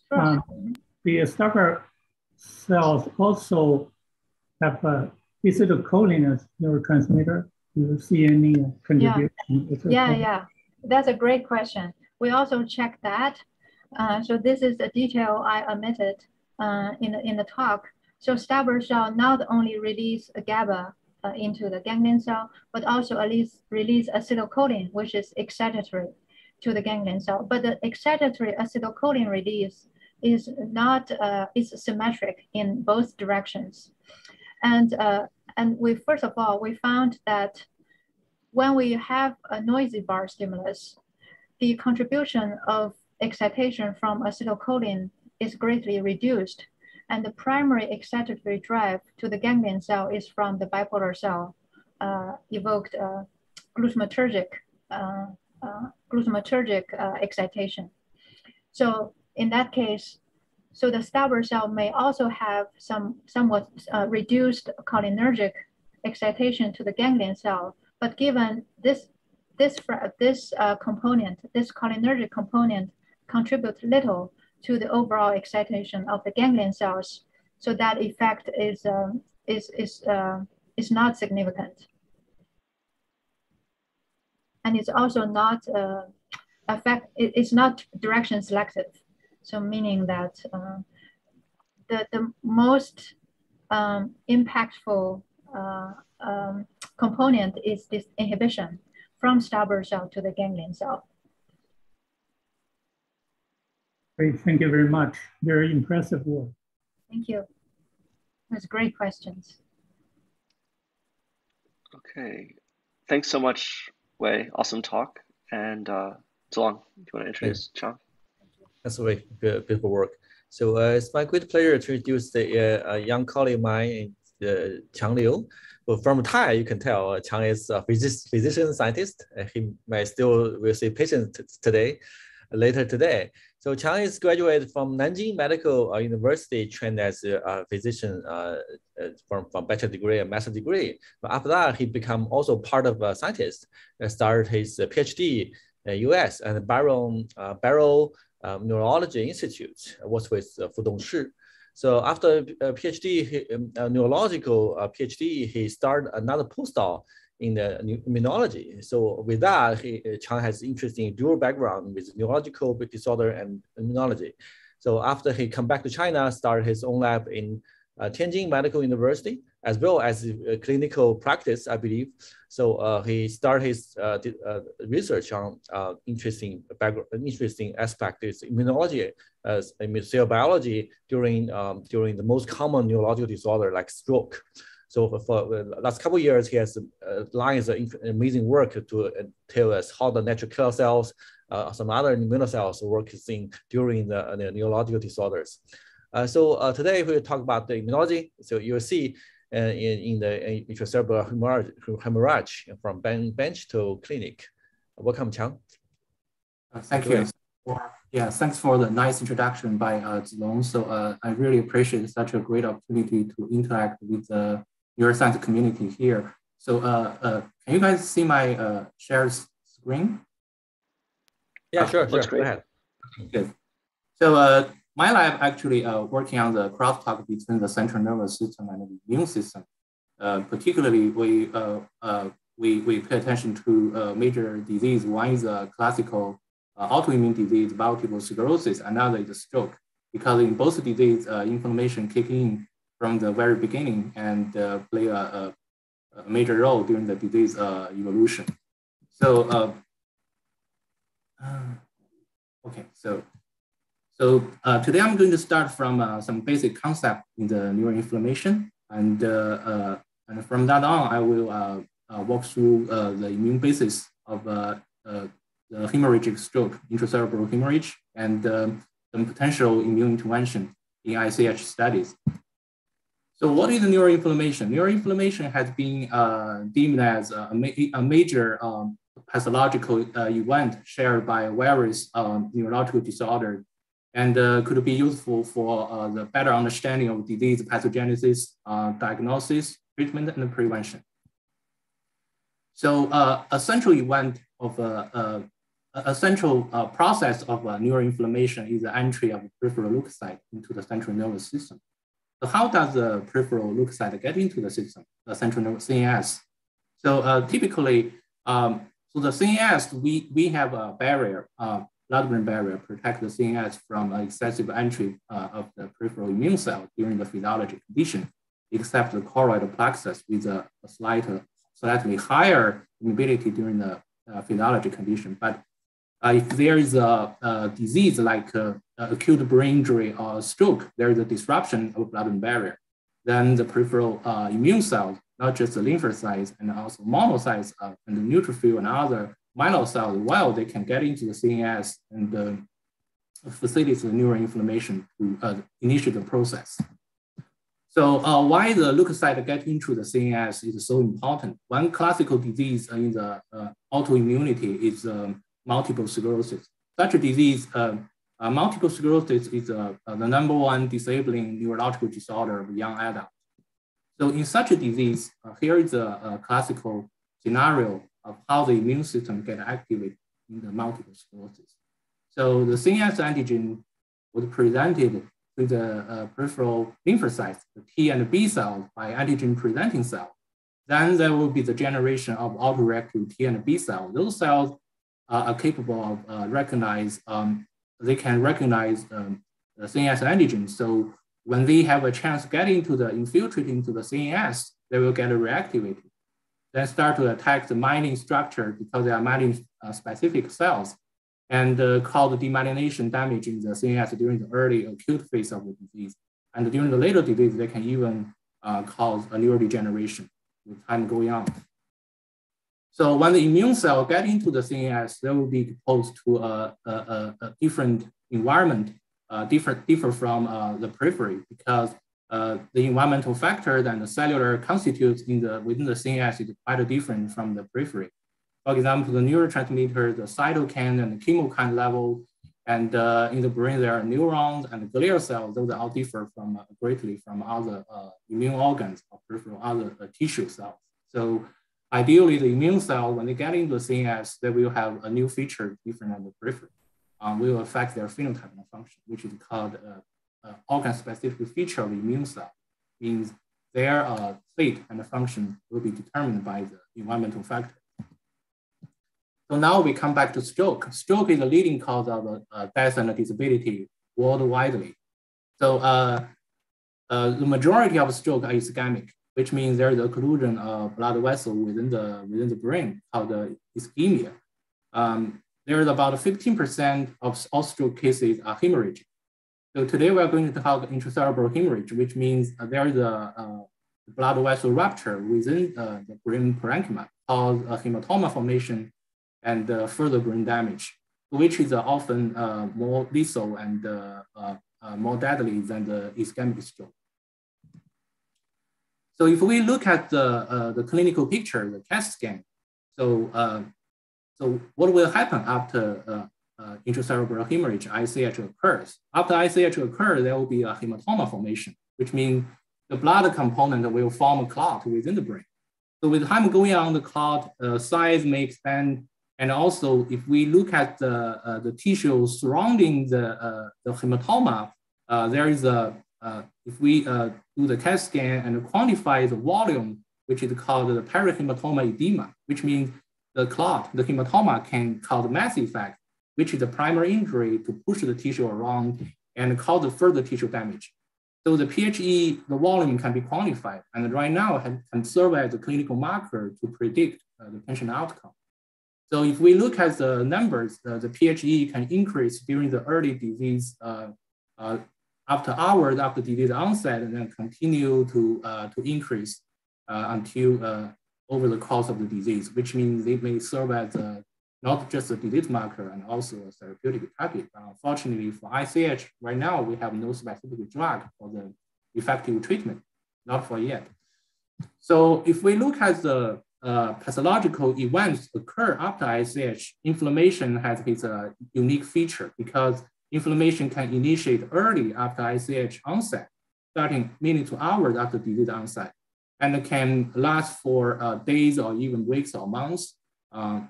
E: Sure. Um, the starburst cells also have a acetylcholine as neurotransmitter. Do you see any contribution?
C: Yeah, yeah, yeah. That's a great question. We also check that. Uh, so this is a detail I omitted uh, in, the, in the talk. So starburst cell not only release a GABA uh, into the ganglion cell, but also at least release acetylcholine, which is excitatory to the ganglion cell. But the excitatory acetylcholine release is not uh, is symmetric in both directions. And uh, and we first of all we found that when we have a noisy bar stimulus, the contribution of excitation from acetylcholine is greatly reduced. And the primary excitatory drive to the ganglion cell is from the bipolar cell uh, evoked uh, glutamatergic, uh, uh glutamatergic uh, excitation. So in that case, so the starburst cell may also have some somewhat uh, reduced cholinergic excitation to the ganglion cell, but given this this this component, this cholinergic component contributes little to the overall excitation of the ganglion cells. So that effect is, uh, is, is, uh, is not significant. And it's also not uh, affect, it's not direction selective. So meaning that uh, the, the most um, impactful uh, um, component is this inhibition from starburst cell to the ganglion cell.
E: Great, thank you very much. Very impressive work.
C: Thank you. Those great questions.
A: Okay, thanks so much, Wei. Awesome talk. And uh, Zilong, do you want to introduce Qiang?
D: That's beautiful work. So uh, it's my great pleasure to introduce the uh, young colleague of mine, uh, Qiang Liu. Well, from Tai, you can tell uh, Qiang is a physician scientist. He may still will see patients today, later today. So Qiang is graduated from Nanjing Medical uh, University, trained as a, physician uh, uh, from, from bachelor degree and master degree. But after that, he become also part of a scientist, started his PhD in US and Barrow, Barrow um, Neurology Institute, was with uh, Fu Dongshi. So after a PhD, a neurological uh, PhD, he started another postdoc in the immunology. So with that, he, uh, Qiang has interesting dual background with neurological disorder and immunology. So after he come back to China, started his own lab in uh, Tianjin Medical University, as well as uh, clinical practice, I believe. So uh, he started his uh, uh, research on uh, interesting background, interesting aspect is immunology, as cell biology during um, during the most common neurological disorder like stroke. So for, the last couple of years, he has uh, lines of amazing work to tell us how the natural killer cells, uh, some other immune cells work in during the, the neurological disorders. Uh, so uh, today we'll talk about the immunology. So you'll see uh, in, in the intracerebral hemorrhage, hemorrhage from bench to clinic. Welcome, Qiang.
B: Uh, thank you. Yeah, thanks for the nice introduction by uh, Zilong. So uh, I really appreciate such a great opportunity to interact with the neuroscience community here. So uh, uh, can you guys see my uh, shared screen?
D: Yeah, sure, sure. Go ahead.
B: Good. So uh, my lab actually uh, working on the crosstalk between the central nervous system and the immune system. Uh, particularly, we, uh, uh, we, we pay attention to uh, major disease. One is a classical uh, autoimmune disease, multiple sclerosis. Another is stroke. Because in both diseases, inflammation kick in from the very beginning and play a, a, a, major role during the disease evolution. So, okay, so so uh, today I'm going to start from uh, some basic concept in the neuroinflammation. And, uh, uh and from that on, I will uh, uh, walk through the immune basis of the hemorrhagic stroke, intracerebral hemorrhage, and um, some potential immune intervention in ICH studies. So what is neuroinflammation? Neuroinflammation has been deemed as a, ma a major um, pathological event shared by various um, neurological disorders and uh, could be useful for uh, the better understanding of disease pathogenesis, uh, diagnosis, treatment, and prevention. So uh, a central event of uh, uh, a central process of neuroinflammation is the entry of peripheral leukocyte into the central nervous system. So how does the peripheral leukocyte get into the system, the central nervous CNS? So typically, um, so the CNS, we, we have a barrier blood-brain barrier protect the CNS from excessive entry uh, of the peripheral immune cell during the physiologic condition, except the choroid plexus with a, a slight, slightly higher mobility during the uh, physiologic condition. But uh, if there is a, a disease like uh, acute brain injury or stroke, there is a disruption of blood-brain barrier, then the peripheral uh, immune cells, not just the lymphocytes and also monocytes uh, and the neutrophil and other myeloid cells, while they can get into the CNS and uh, facilitate the neuroinflammation to uh, initiate the process. So uh, why the leukocyte get into the CNS is so important. One classical disease in the uh, autoimmunity is um, multiple sclerosis. Such a disease, uh, uh, multiple sclerosis is the number one disabling neurological disorder of young adults. So in such a disease, here is a, a classical scenario of how the immune system get activated in the multiple sclerosis. So the CNS antigen was presented to the uh, peripheral lymphocytes, the T and B cells by antigen presenting cell. Then there will be the generation of autoreactive T and B cells. Those cells uh, are capable of uh, recognize, um, they can recognize um, the CNS antigen. So when they have a chance to get into the infiltrating into the CNS, they will get reactivated then start to attack the myelin structure because they are myelin uh, specific cells and uh, cause demyelination damage in the CNS during the early acute phase of the disease. And during the later disease, they can even uh, cause a neurodegeneration with time going on. So when the immune cell get into the CNS, they will be exposed to a, a, a different environment, uh, different, different from uh, the periphery because uh, the environmental factors and the cellular constitutes in the within the CNS is quite different from the periphery. For example, the neurotransmitter, the cytokine and the chemokine level, and uh, in the brain there are neurons and glial cells. Those all differ from uh, greatly from other uh, immune organs or peripheral other uh, tissue cells. So ideally, the immune cell when they get into the CNS, they will have a new feature different than the periphery. Um, will affect their phenotype and function, which is called organ-specific feature of the immune cell, means their uh, state and function will be determined by the environmental factor. So now we come back to stroke. Stroke is a leading cause of uh, death and disability worldwide. So uh, uh, the majority of stroke are ischemic, which means there is occlusion of blood vessel within the within the brain called the ischemia. Um, there is about 15% of all stroke cases are hemorrhage. So today we are going to talk intracerebral hemorrhage, which means uh, there is a, blood vessel rupture within uh, the brain parenchyma, cause a hematoma formation and uh, further brain damage, which is uh, often uh, more lethal and more deadly than the ischemic stroke. So if we look at the, the clinical picture, the CAT scan, so, so what will happen after uh, intracerebral hemorrhage, ICH occurs. After ICH occurs, there will be a hematoma formation, which means the blood component will form a clot within the brain. So with time going on, the clot uh, size may expand. And also, if we look at the, uh, the tissue surrounding the, uh, the hematoma, uh, there is a, uh, if we do the CAT scan and quantify the volume, which is called the perihematoma edema, which means the clot, the hematoma can cause mass effect which is the primary injury to push the tissue around and cause further tissue damage. So the PHE, the volume can be quantified, and right now can serve as a clinical marker to predict uh, the patient outcome. So if we look at the numbers, uh, the PHE can increase during the early disease uh, uh after hours after disease onset, and then continue to, uh, to increase uh, until over the course of the disease, which means it may serve as a not just a disease marker and also a therapeutic target. unfortunately, for ICH, right now we have no specific drug for the effective treatment, not for yet. So if we look at the uh, pathological events occur after ICH, inflammation has its uh, unique feature because inflammation can initiate early after ICH onset, starting minutes to hours after disease onset, and can last for uh, days or even weeks or months. Uh,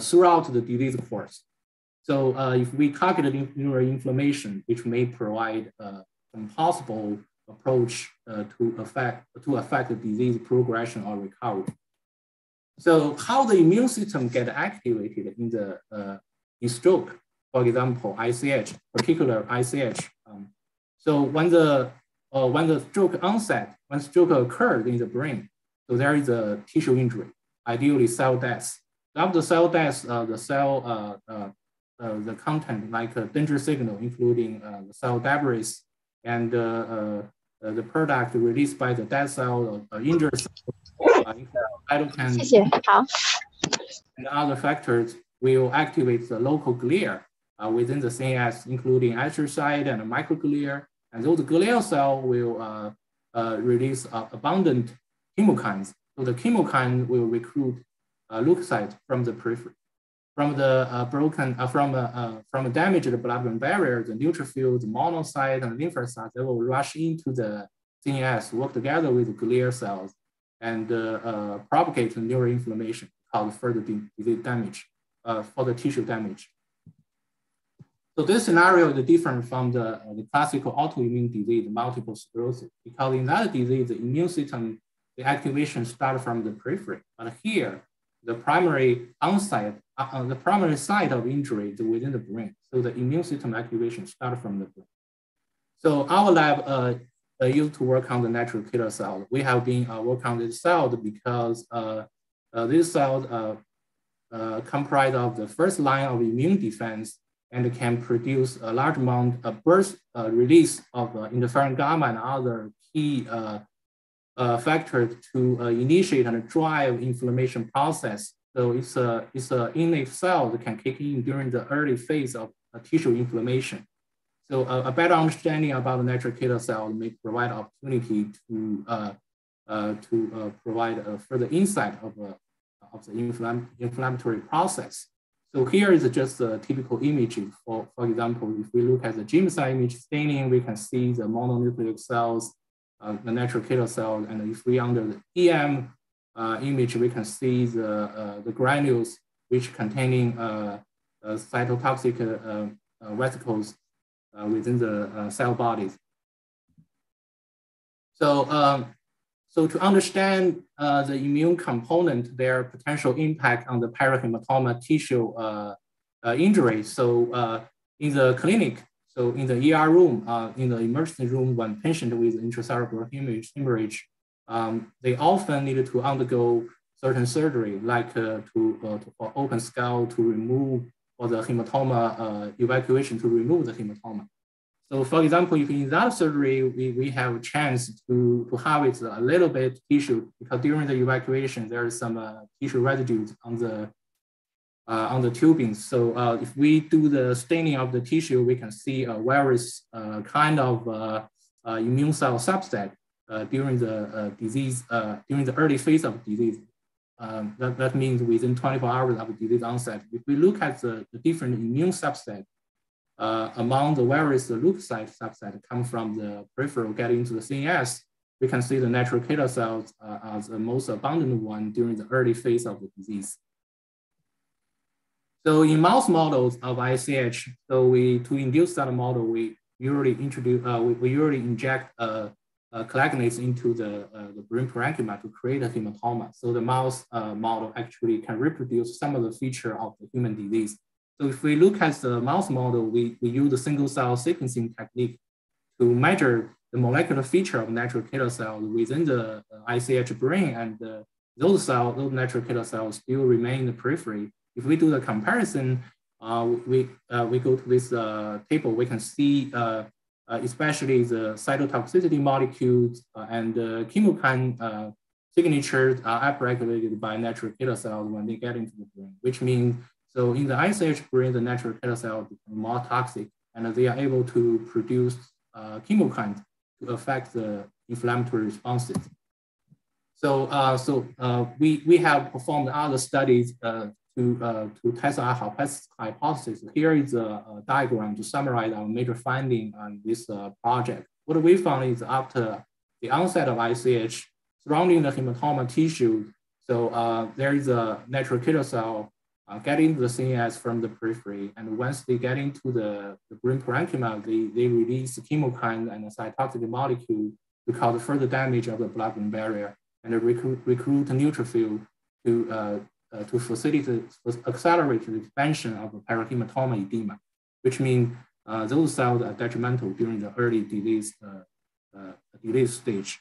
B: throughout the disease course. So uh, if we target neuroinflammation, which may provide uh, some possible approach uh, to affect to affect the disease progression or recovery. So how the immune system get activated in the uh, in stroke, for example, ICH, particular ICH. Um, so when the uh, when the stroke onset, when stroke occurs in the brain, so there is a tissue injury, ideally cell death. After cell death, uh, the cell, uh, uh, uh, the content like a danger signal, including uh, the cell debris and uh, the product released by the dead cell or injured cell, cytokine, and other factors will activate the local glia within the CNS, including astrocyte and microglia. And those glial cells will release abundant chemokines. So the chemokine will recruit uh, leukocyte from the periphery. From the uh, broken, uh, from uh, from damaged blood-brain barrier, the neutrophils, monocyte, and lymphocytes, they will rush into the CNS, work together with the glial cells, and propagate neuroinflammation, cause further disease damage for the tissue damage. So this scenario is different from the, uh, the classical autoimmune disease, multiple sclerosis, because in that disease, the immune system, the activation starts from the periphery. But here, the primary onset, uh, the primary site of injury is within the brain. So the immune system activation starts from the brain. So our lab uh, uh, used to work on the natural killer cell. We have been uh, working on this cell because uh, uh, these cells uh, uh, comprise of the first line of immune defense and can produce a large amount of burst release of interferon gamma and other key uh, uh, factor to uh, initiate and drive inflammation process. So it's a it's an innate cell that can kick in during the early phase of tissue inflammation. So uh, a better understanding about the natural killer cell may provide opportunity to uh, uh, to uh, provide a further insight of, of the inflam inflammatory process. So here is just a typical image. For, for example, if we look at the Giemsa image staining, we can see the mononuclear cells uh, the natural killer cell. And if we under the EM uh, image, we can see the, uh, the granules which containing cytotoxic vesicles within the cell bodies. So, um, so to understand uh, the immune component, their potential impact on the perihematoma tissue uh, uh, injury. So uh, in the clinic, so in the ER room, uh, in the emergency room, when patient with intracerebral hemorrhage, hemorrhage um, they often need to undergo certain surgery, like uh, to, to open skull to remove or the hematoma evacuation to remove the hematoma. So for example, if in that surgery, we, we have a chance to, to harvest a little bit tissue because during the evacuation, there is some uh, tissue residues on the uh, on the tubing. So uh, if we do the staining of the tissue, we can see a various uh, kind of uh, uh, immune cell subset during the disease, during the early phase of disease. Um, that, that means within 24 hours of disease onset. If we look at the, the different immune subset uh, among the various leukocyte subset come from the peripheral getting into the CNS, we can see the natural killer cells uh, as the most abundant one during the early phase of the disease. So in mouse models of ICH, so we to induce that model, we usually introduce, uh, we, we usually inject uh, uh, coagulates into the, uh, the brain parenchyma to create a hematoma. So the mouse uh, model actually can reproduce some of the feature of the human disease. So if we look at the mouse model, we, we use the single cell sequencing technique to measure the molecular feature of natural killer cells within the ICH brain and uh, those cells, those natural killer cells still remain in the periphery. If we do the comparison, uh, we, uh, we go to this uh, table, we can see especially the cytotoxicity molecules and the chemokine signatures are upregulated by natural killer cells when they get into the brain, which means so in the ICH brain, the natural killer cells become more toxic and they are able to produce uh, chemokines to affect the inflammatory responses. So, uh, so uh, we, we have performed other studies to, uh, to test our hypothesis. Here is a, a, diagram to summarize our major finding on this uh, project. What we found is after the onset of ICH, surrounding the hematoma tissue, so there is a natural killer cell uh, getting the CNS from the periphery. And once they get into the, the brain parenchyma, they, they release chemokine and a cytotoxic molecule to cause further damage of the blood-brain barrier and recruit, recruit neutrophil to, uh, uh, to facilitate, accelerate the expansion of perihematoma edema, which means uh, those cells are detrimental during the early disease, uh, uh, disease stage.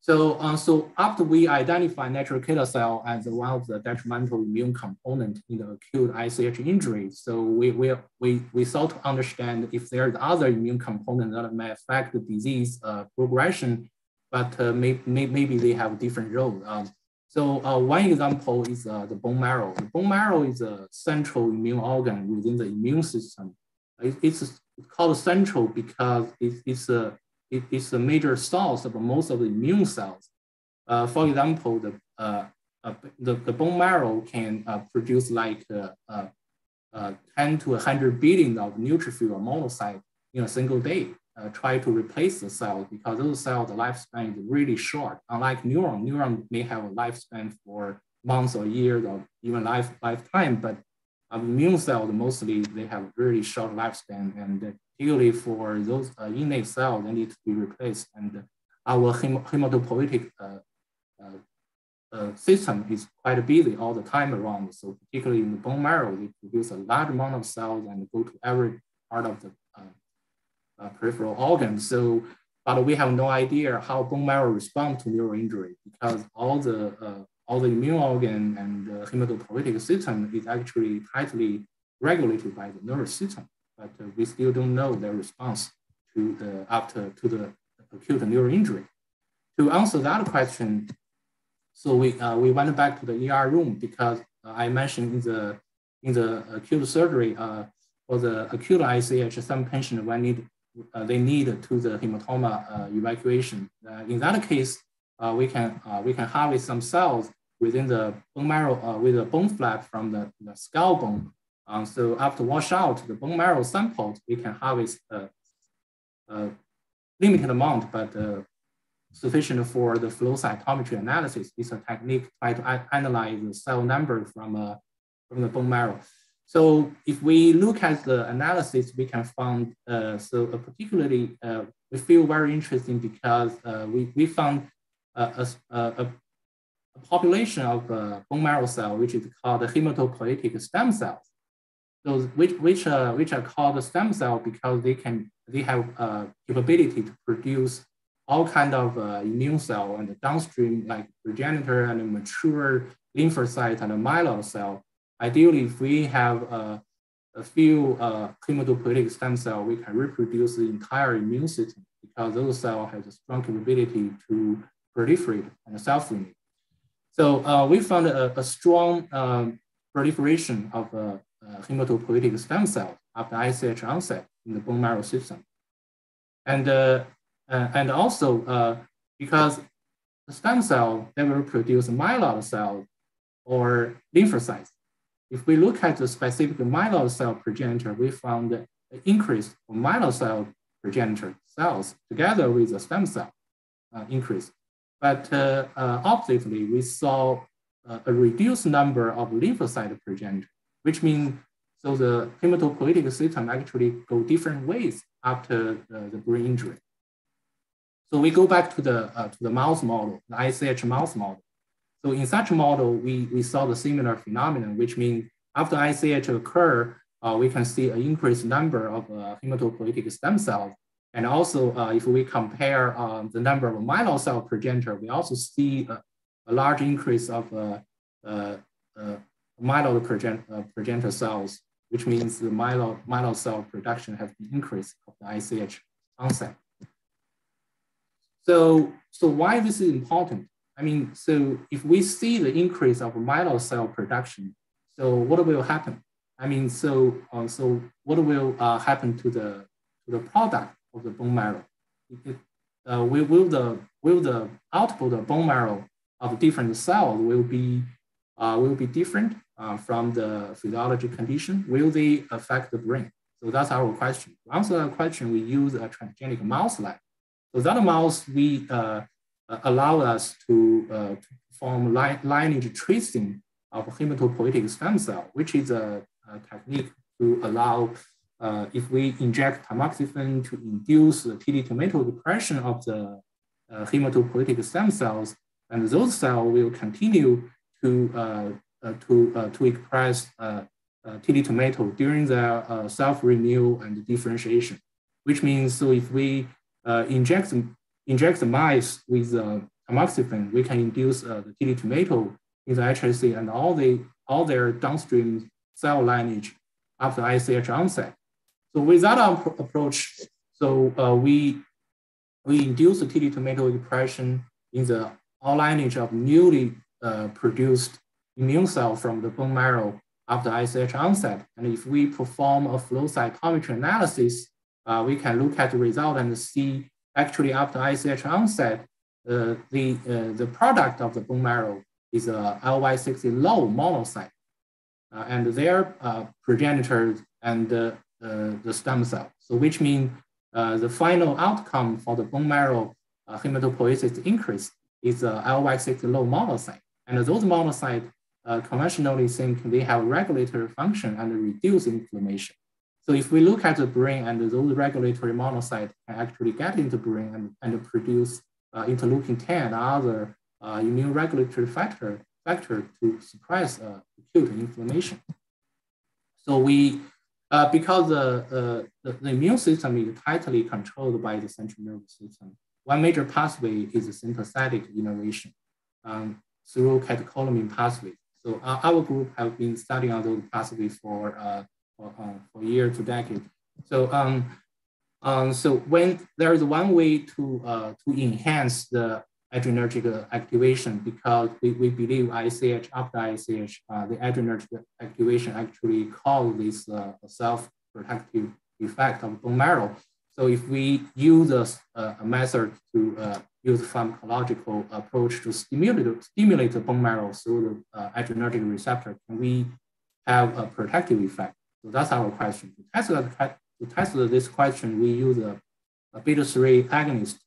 B: So, uh, so after we identify natural killer cell as one of the detrimental immune component in the acute ICH injury, so we, we, we, we sought to understand if there's other immune component that may affect the disease uh, progression, but uh, may, may, maybe they have different roles. Um, so uh, one example is uh, the bone marrow. The bone marrow is a central immune organ within the immune system. it's called central because it's, it's a it is a major source of most of the immune cells. Uh, for example, the, uh, uh, the, the, bone marrow can uh, produce like uh, uh, 10 to 100 billion of neutrophil or monocyte in a single day. Try to replace the cells because those cells, the lifespan is really short. Unlike neuron, neuron may have a lifespan for months or years or even life lifetime, but immune cells mostly they have really short lifespan and particularly for those uh, innate cells, they need to be replaced. And our hem hematopoietic uh, uh, uh, system is quite busy all the time around. So particularly in the bone marrow, we produce a large amount of cells and go to every part of the uh, peripheral organs. So, but we have no idea how bone marrow responds to neural injury because all the all the immune organ and the hematopoietic system is actually tightly regulated by the nervous system but uh, we still don't know their response to the after to the acute neural injury. To answer that question, so we uh, we went back to the ER room because uh, I mentioned in the in the acute surgery uh, for the acute ICH, some patient when need uh, they need to the hematoma uh, evacuation. in that case, we can we can harvest some cells within the bone marrow with a bone flap from the, the skull bone um, so after wash out the bone marrow samples, we can harvest a, a limited amount, but uh, sufficient for the flow cytometry analysis. It's a technique try to analyze the cell number from, uh, from the bone marrow. So if we look at the analysis, we can find, uh, so particularly, uh, we feel very interesting because uh, we, we found a, a, a, population of uh, bone marrow cell, which is called the hematopoietic stem cells. Those which, which, uh, which are called stem cell because they can, they have uh, capability to produce all kind of immune cell and downstream like progenitor and mature lymphocyte and myeloid cell Ideally, if we have a, a few uh, hematopoietic stem cell, we can reproduce the entire immune system because those cells have a strong capability to proliferate and self-renew. So uh, we found a, a strong um, proliferation of uh, uh, hematopoietic stem cells after ICH onset in the bone marrow system. And, uh, uh, and also uh, because the stem cell, will produce myeloid cells or lymphocytes. If we look at the specific myeloid cell progenitor, we found an increase of myeloid cell progenitor cells together with the stem cell uh, increase. But uh, uh, oppositely, we saw uh, a reduced number of lymphocyte progenitor, which means so the hematopoietic system actually go different ways after the, brain injury. So we go back to the, uh, to the mouse model, the ICH mouse model. So in such model, we, we saw the similar phenomenon, which means after ICH occur, uh, we can see an increased number of uh, hematopoietic stem cells. And also, uh, if we compare um, the number of myeloid cell progenitor, we also see a, a large increase of uh, uh, uh, myeloid progenitor, progenitor cells, which means the myeloid, myeloid cell production has been increased of the ICH onset. So, so why this is important? I mean, so if we see the increase of myeloid cell production, so what will happen? I mean, so uh, so what will uh, happen to the to the product of the bone marrow? It, uh, will, will the will the output of bone marrow of different cells will be uh, will be different uh, from the physiology condition? Will they affect the brain? So that's our question. To answer that question, we use a transgenic mouse lab. So that mouse we uh, allow us to, uh, to perform lineage tracing of hematopoietic stem cell, which is a, a technique to allow uh, if we inject tamoxifen to induce the tdTomato depression of the uh, hematopoietic stem cells, and those cells will continue to uh, uh to to express tdTomato during their self-renewal and differentiation. Which means, so if we inject inject the mice with uh, tamoxifen, we can induce uh, the tdTomato in the HSC and all the all their downstream cell lineage after ICH onset. So with that approach, so uh, we we induce the tdTomato expression in the all lineage of newly uh, produced immune cell from the bone marrow after ICH onset. And if we perform a flow cytometry analysis, uh, we can look at the result and see actually after ICH onset, uh, the, uh, the product of the bone marrow is a Ly6C low monocyte. Uh, and their uh, progenitors and uh, the stem cell. So which means uh, the final outcome for the bone marrow hematopoiesis increase is a Ly6C low monocyte. And those monocytes conventionally think they have regulatory function and reduce inflammation. So if we look at the brain and those regulatory monocytes can actually get into brain and, and produce uh, interleukin 10 and other uh, immune regulatory factor, factor to suppress uh, acute inflammation. So we, uh, because the, the, the, immune system is tightly controlled by the central nervous system, one major pathway is the sympathetic innervation um, through catecholamine pathway. So our, our group have been studying on those pathways for for, uh, for year to decade. So um, um, so when there is one way to uh, to enhance the adrenergic activation because we, we believe ICH after ICH, uh, the adrenergic activation actually cause this uh, self-protective effect of bone marrow. So if we use a, a method to uh, use pharmacological approach to stimulate, stimulate the bone marrow through the uh, adrenergic receptor, can we have a protective effect? So that's our question. To test, to test this question, we use a, a beta 3 agonist.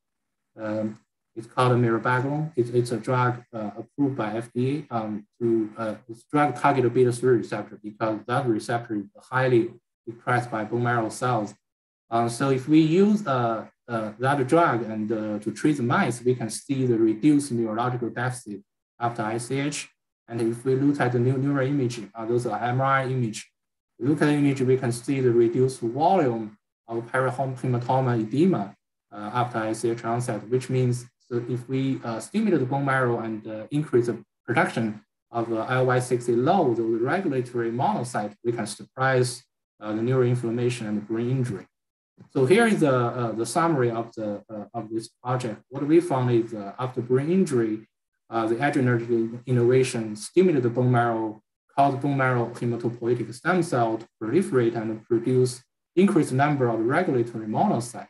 B: Um, It's called mirabegron. It's, it's a drug uh, approved by FDA um, to uh, it's drug target beta 3 receptor because that receptor is highly expressed by bone marrow cells. Um, so if we use uh, uh, that drug and uh, to treat the mice, we can see the reduced neurological deficit after ICH. And if we look at the new neural imaging, uh, those are MRI image, look at the image, we can see the reduced volume of perihematoma edema uh, after ICH onset, which means so if we uh, stimulate the bone marrow and uh, increase the production of uh, ILY6A low, the regulatory monocyte, we can suppress uh, the neuroinflammation and the brain injury. So here is the, uh, the summary of, the, uh, of this project. What we found is after brain injury, the adrenergic innervation stimulated the bone marrow, caused bone marrow hematopoietic stem cell to proliferate and produce increased number of regulatory monocytes.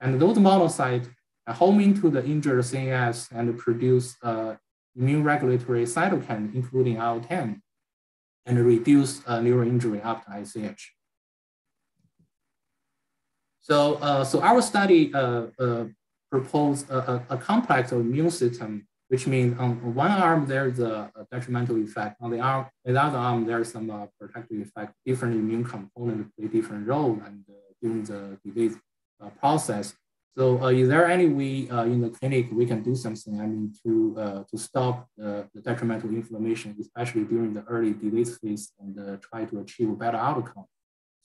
B: And those monocytes home into the injured CNS and produce uh, immune regulatory cytokine, including IL-10, and reduce uh, neural injury after ICH. So, uh, so our study uh, uh, proposed a, a, complex immune system, which means on one arm there's a, detrimental effect, on the, arm, the other arm there's some uh, protective effect. Different immune components play different role and during the disease process. So uh, is there any way uh, in the clinic we can do something, I mean, to, uh, to stop the, the, detrimental inflammation, especially during the early disease phase and uh, try to achieve a better outcome?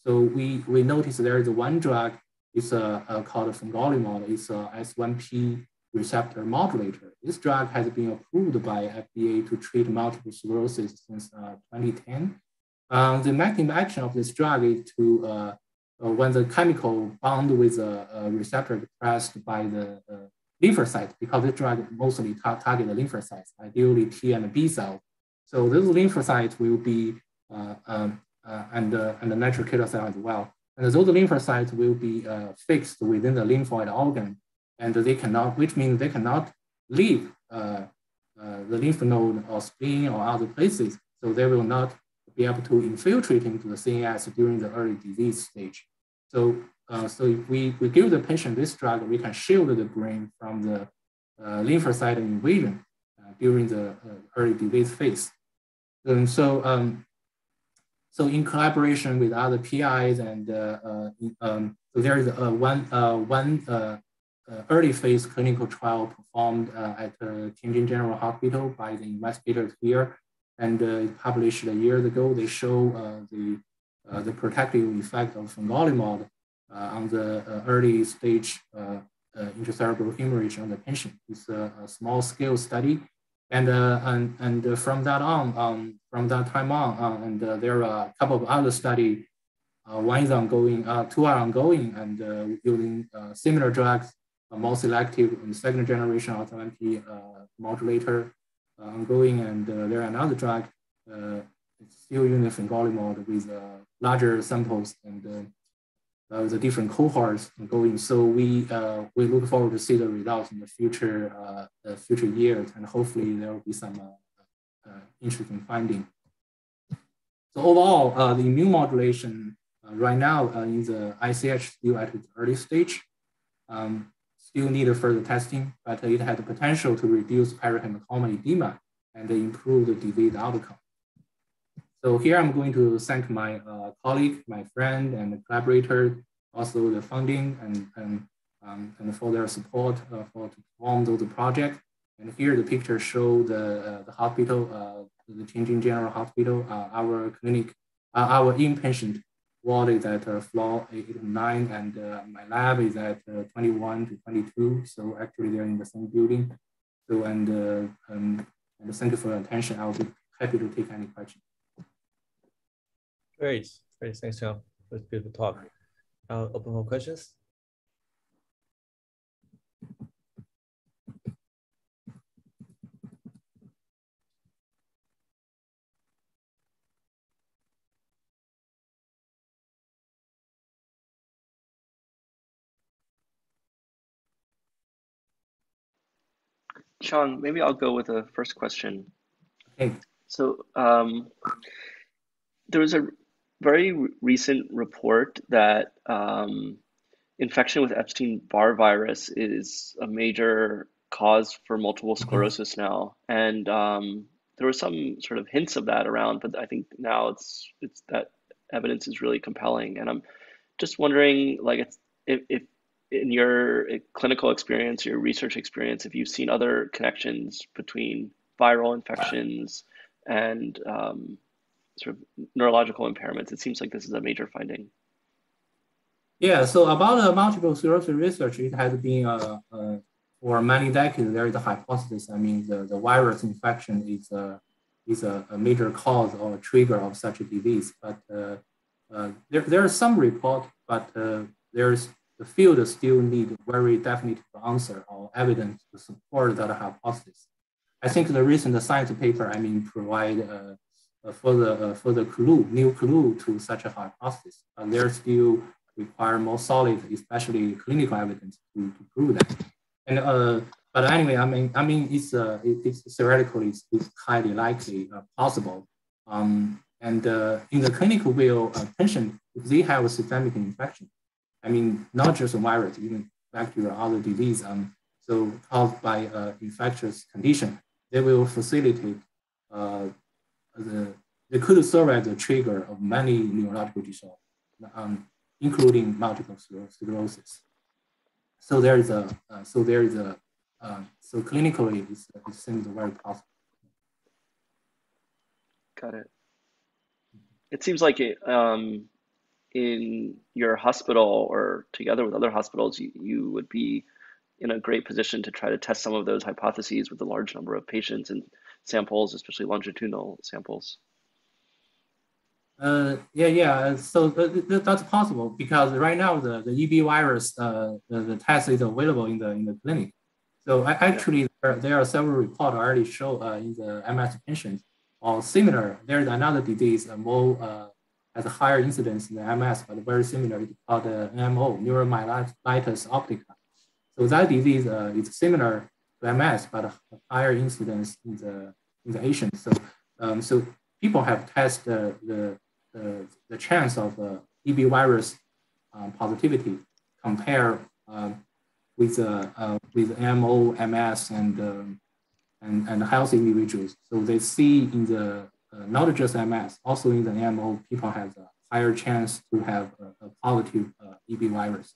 B: So we, we noticed there is one drug, it's uh, uh, called fingolimod, it's a S1P receptor modulator. This drug has been approved by FDA to treat multiple sclerosis since 2010. Um, the mechanism action of this drug is to uh, when the chemical bound with a, a receptor expressed by the uh, lymphocyte, because the drug mostly ta target the lymphocytes, ideally T and B cell. So those lymphocytes will be uh, um, uh, and uh, and the natural killer cell as well. And those lymphocytes will be uh, fixed within the lymphoid organ, and they cannot, which means they cannot leave the lymph node or spleen or other places. So they will not be able to infiltrate into the CNS during the early disease stage. So, uh, so if we, we give the patient this drug, we can shield the brain from the uh, lymphocyte invasion uh, during the uh, early disease phase. And so, um, so in collaboration with other PIs and uh, uh, um, so there is a one, one early phase clinical trial performed at uh, Tianjin General Hospital by the investigators here and uh, published years ago. They show uh, the uh, the protective effect of fingolimod on the early stage intracerebral hemorrhage on the patient. It's a, a small scale study. And, and, and from that on, um, from that time on, and there are a couple of other studies uh, one is ongoing, uh, two are ongoing, and uh, using similar drugs, more selective and second generation autoantibody modulator ongoing, and uh, there are another drug uh, it's still using with uh, larger samples and uh, the different cohorts going. So we uh, we look forward to see the results in the future uh, future years, and hopefully there will be some interesting finding. So overall, the immune modulation right now in the ICH still at its early stage. Um, still need further testing, but it had the potential to reduce perihematoma edema and improve the disease outcome. So here I'm going to thank my uh, colleague, my friend, and collaborator, also the funding and, and, um, and for their support uh, for to perform those projects. And here the picture show the, uh, the hospital, uh, the Tianjin General Hospital, uh, our clinic, uh, our inpatient ward is at uh, floor 89 and uh, my lab is at uh, 21 to 22. So actually they're in the same building. So and, uh, um, and thank you for your attention. I'll be happy to take any questions.
D: Great, great. Thanks, John. Was beautiful talk. I'll open for questions.
A: Sean, maybe I'll go with the first question.
B: Okay.
A: So um, there was a very recent report that um, infection with Epstein-Barr virus is a major cause for multiple mm-hmm. sclerosis mm-hmm. now, and um, there were some sort of hints of that around, but I think now it's it's that evidence is really compelling, and I'm just wondering, like, if, if in your clinical experience, your research experience, if you've seen other connections between viral infections and um, sort of neurological impairments, it seems like this is a major finding.
B: Yeah, so about the multiple sclerosis research, it has been uh, uh, for many decades, there is a hypothesis. I mean, the, the virus infection is a, is a, a major cause or trigger of such a disease. But uh, uh, there, there are some report, but uh, there's the field still need very definitive answer or evidence to support that hypothesis. I think the recent science paper, I mean, provide a, a further, a further clue, new clue to such a hypothesis. And there still require more solid, especially clinical evidence to, to prove that. And uh, but anyway, I mean, I mean, it's uh, it, it's theoretically it's, it's highly likely uh, possible. Um, and uh, in the clinical view, uh, patient they have a systemic infection. I mean, not just a virus, even bacteria, other disease. Um, so caused by uh, infectious condition, they will facilitate uh, the they could serve as a trigger of many neurological disorders, um, including multiple sclerosis. So there is a uh, so there is a uh, so clinically it's, it seems very possible.
A: Got it. It seems like it, um, in your hospital or together with other hospitals, you, you would be in a great position to try to test some of those hypotheses with a large number of patients and samples, especially longitudinal samples.
B: Uh, yeah, yeah. So th- that's possible because right now the, the EB virus, uh, the, the test is available in the in the clinic. So I, actually, there, there are several reports already show uh, in the MS patients or similar. There's another disease, uh, more uh, has a higher incidence than MS, but very similar. It's called uh, NMO, neuromyelitis optica. So that disease uh, is similar to MS, but a higher incidence in the in the Asians. So um, so people have tested the the, the chance of uh, EB virus uh, positivity compared uh, with uh, uh, with MO, MS, and um, and and healthy individuals. So they see in the uh, not just MS, also in the MO, people have a higher chance to have a, a positive EB virus.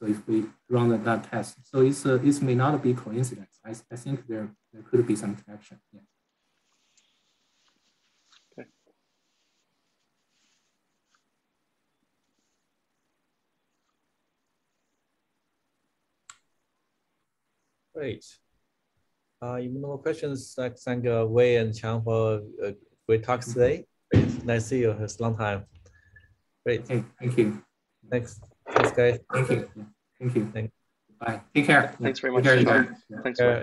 B: So if we run that, that test, so it's uh, it may not be coincidence. I, I think there there could be some connection. Yeah.
D: Great. Uh, even more questions, like thank uh, Wei and Qiang for uh, great talks mm-hmm. today. Great. Nice to see you. It's a long time. Great.
B: Hey, thank you.
D: Thanks. Thanks, guys.
B: Thank you. Thank you. Thank you. Bye. Take care.
A: Thanks very much. Take care. Thanks.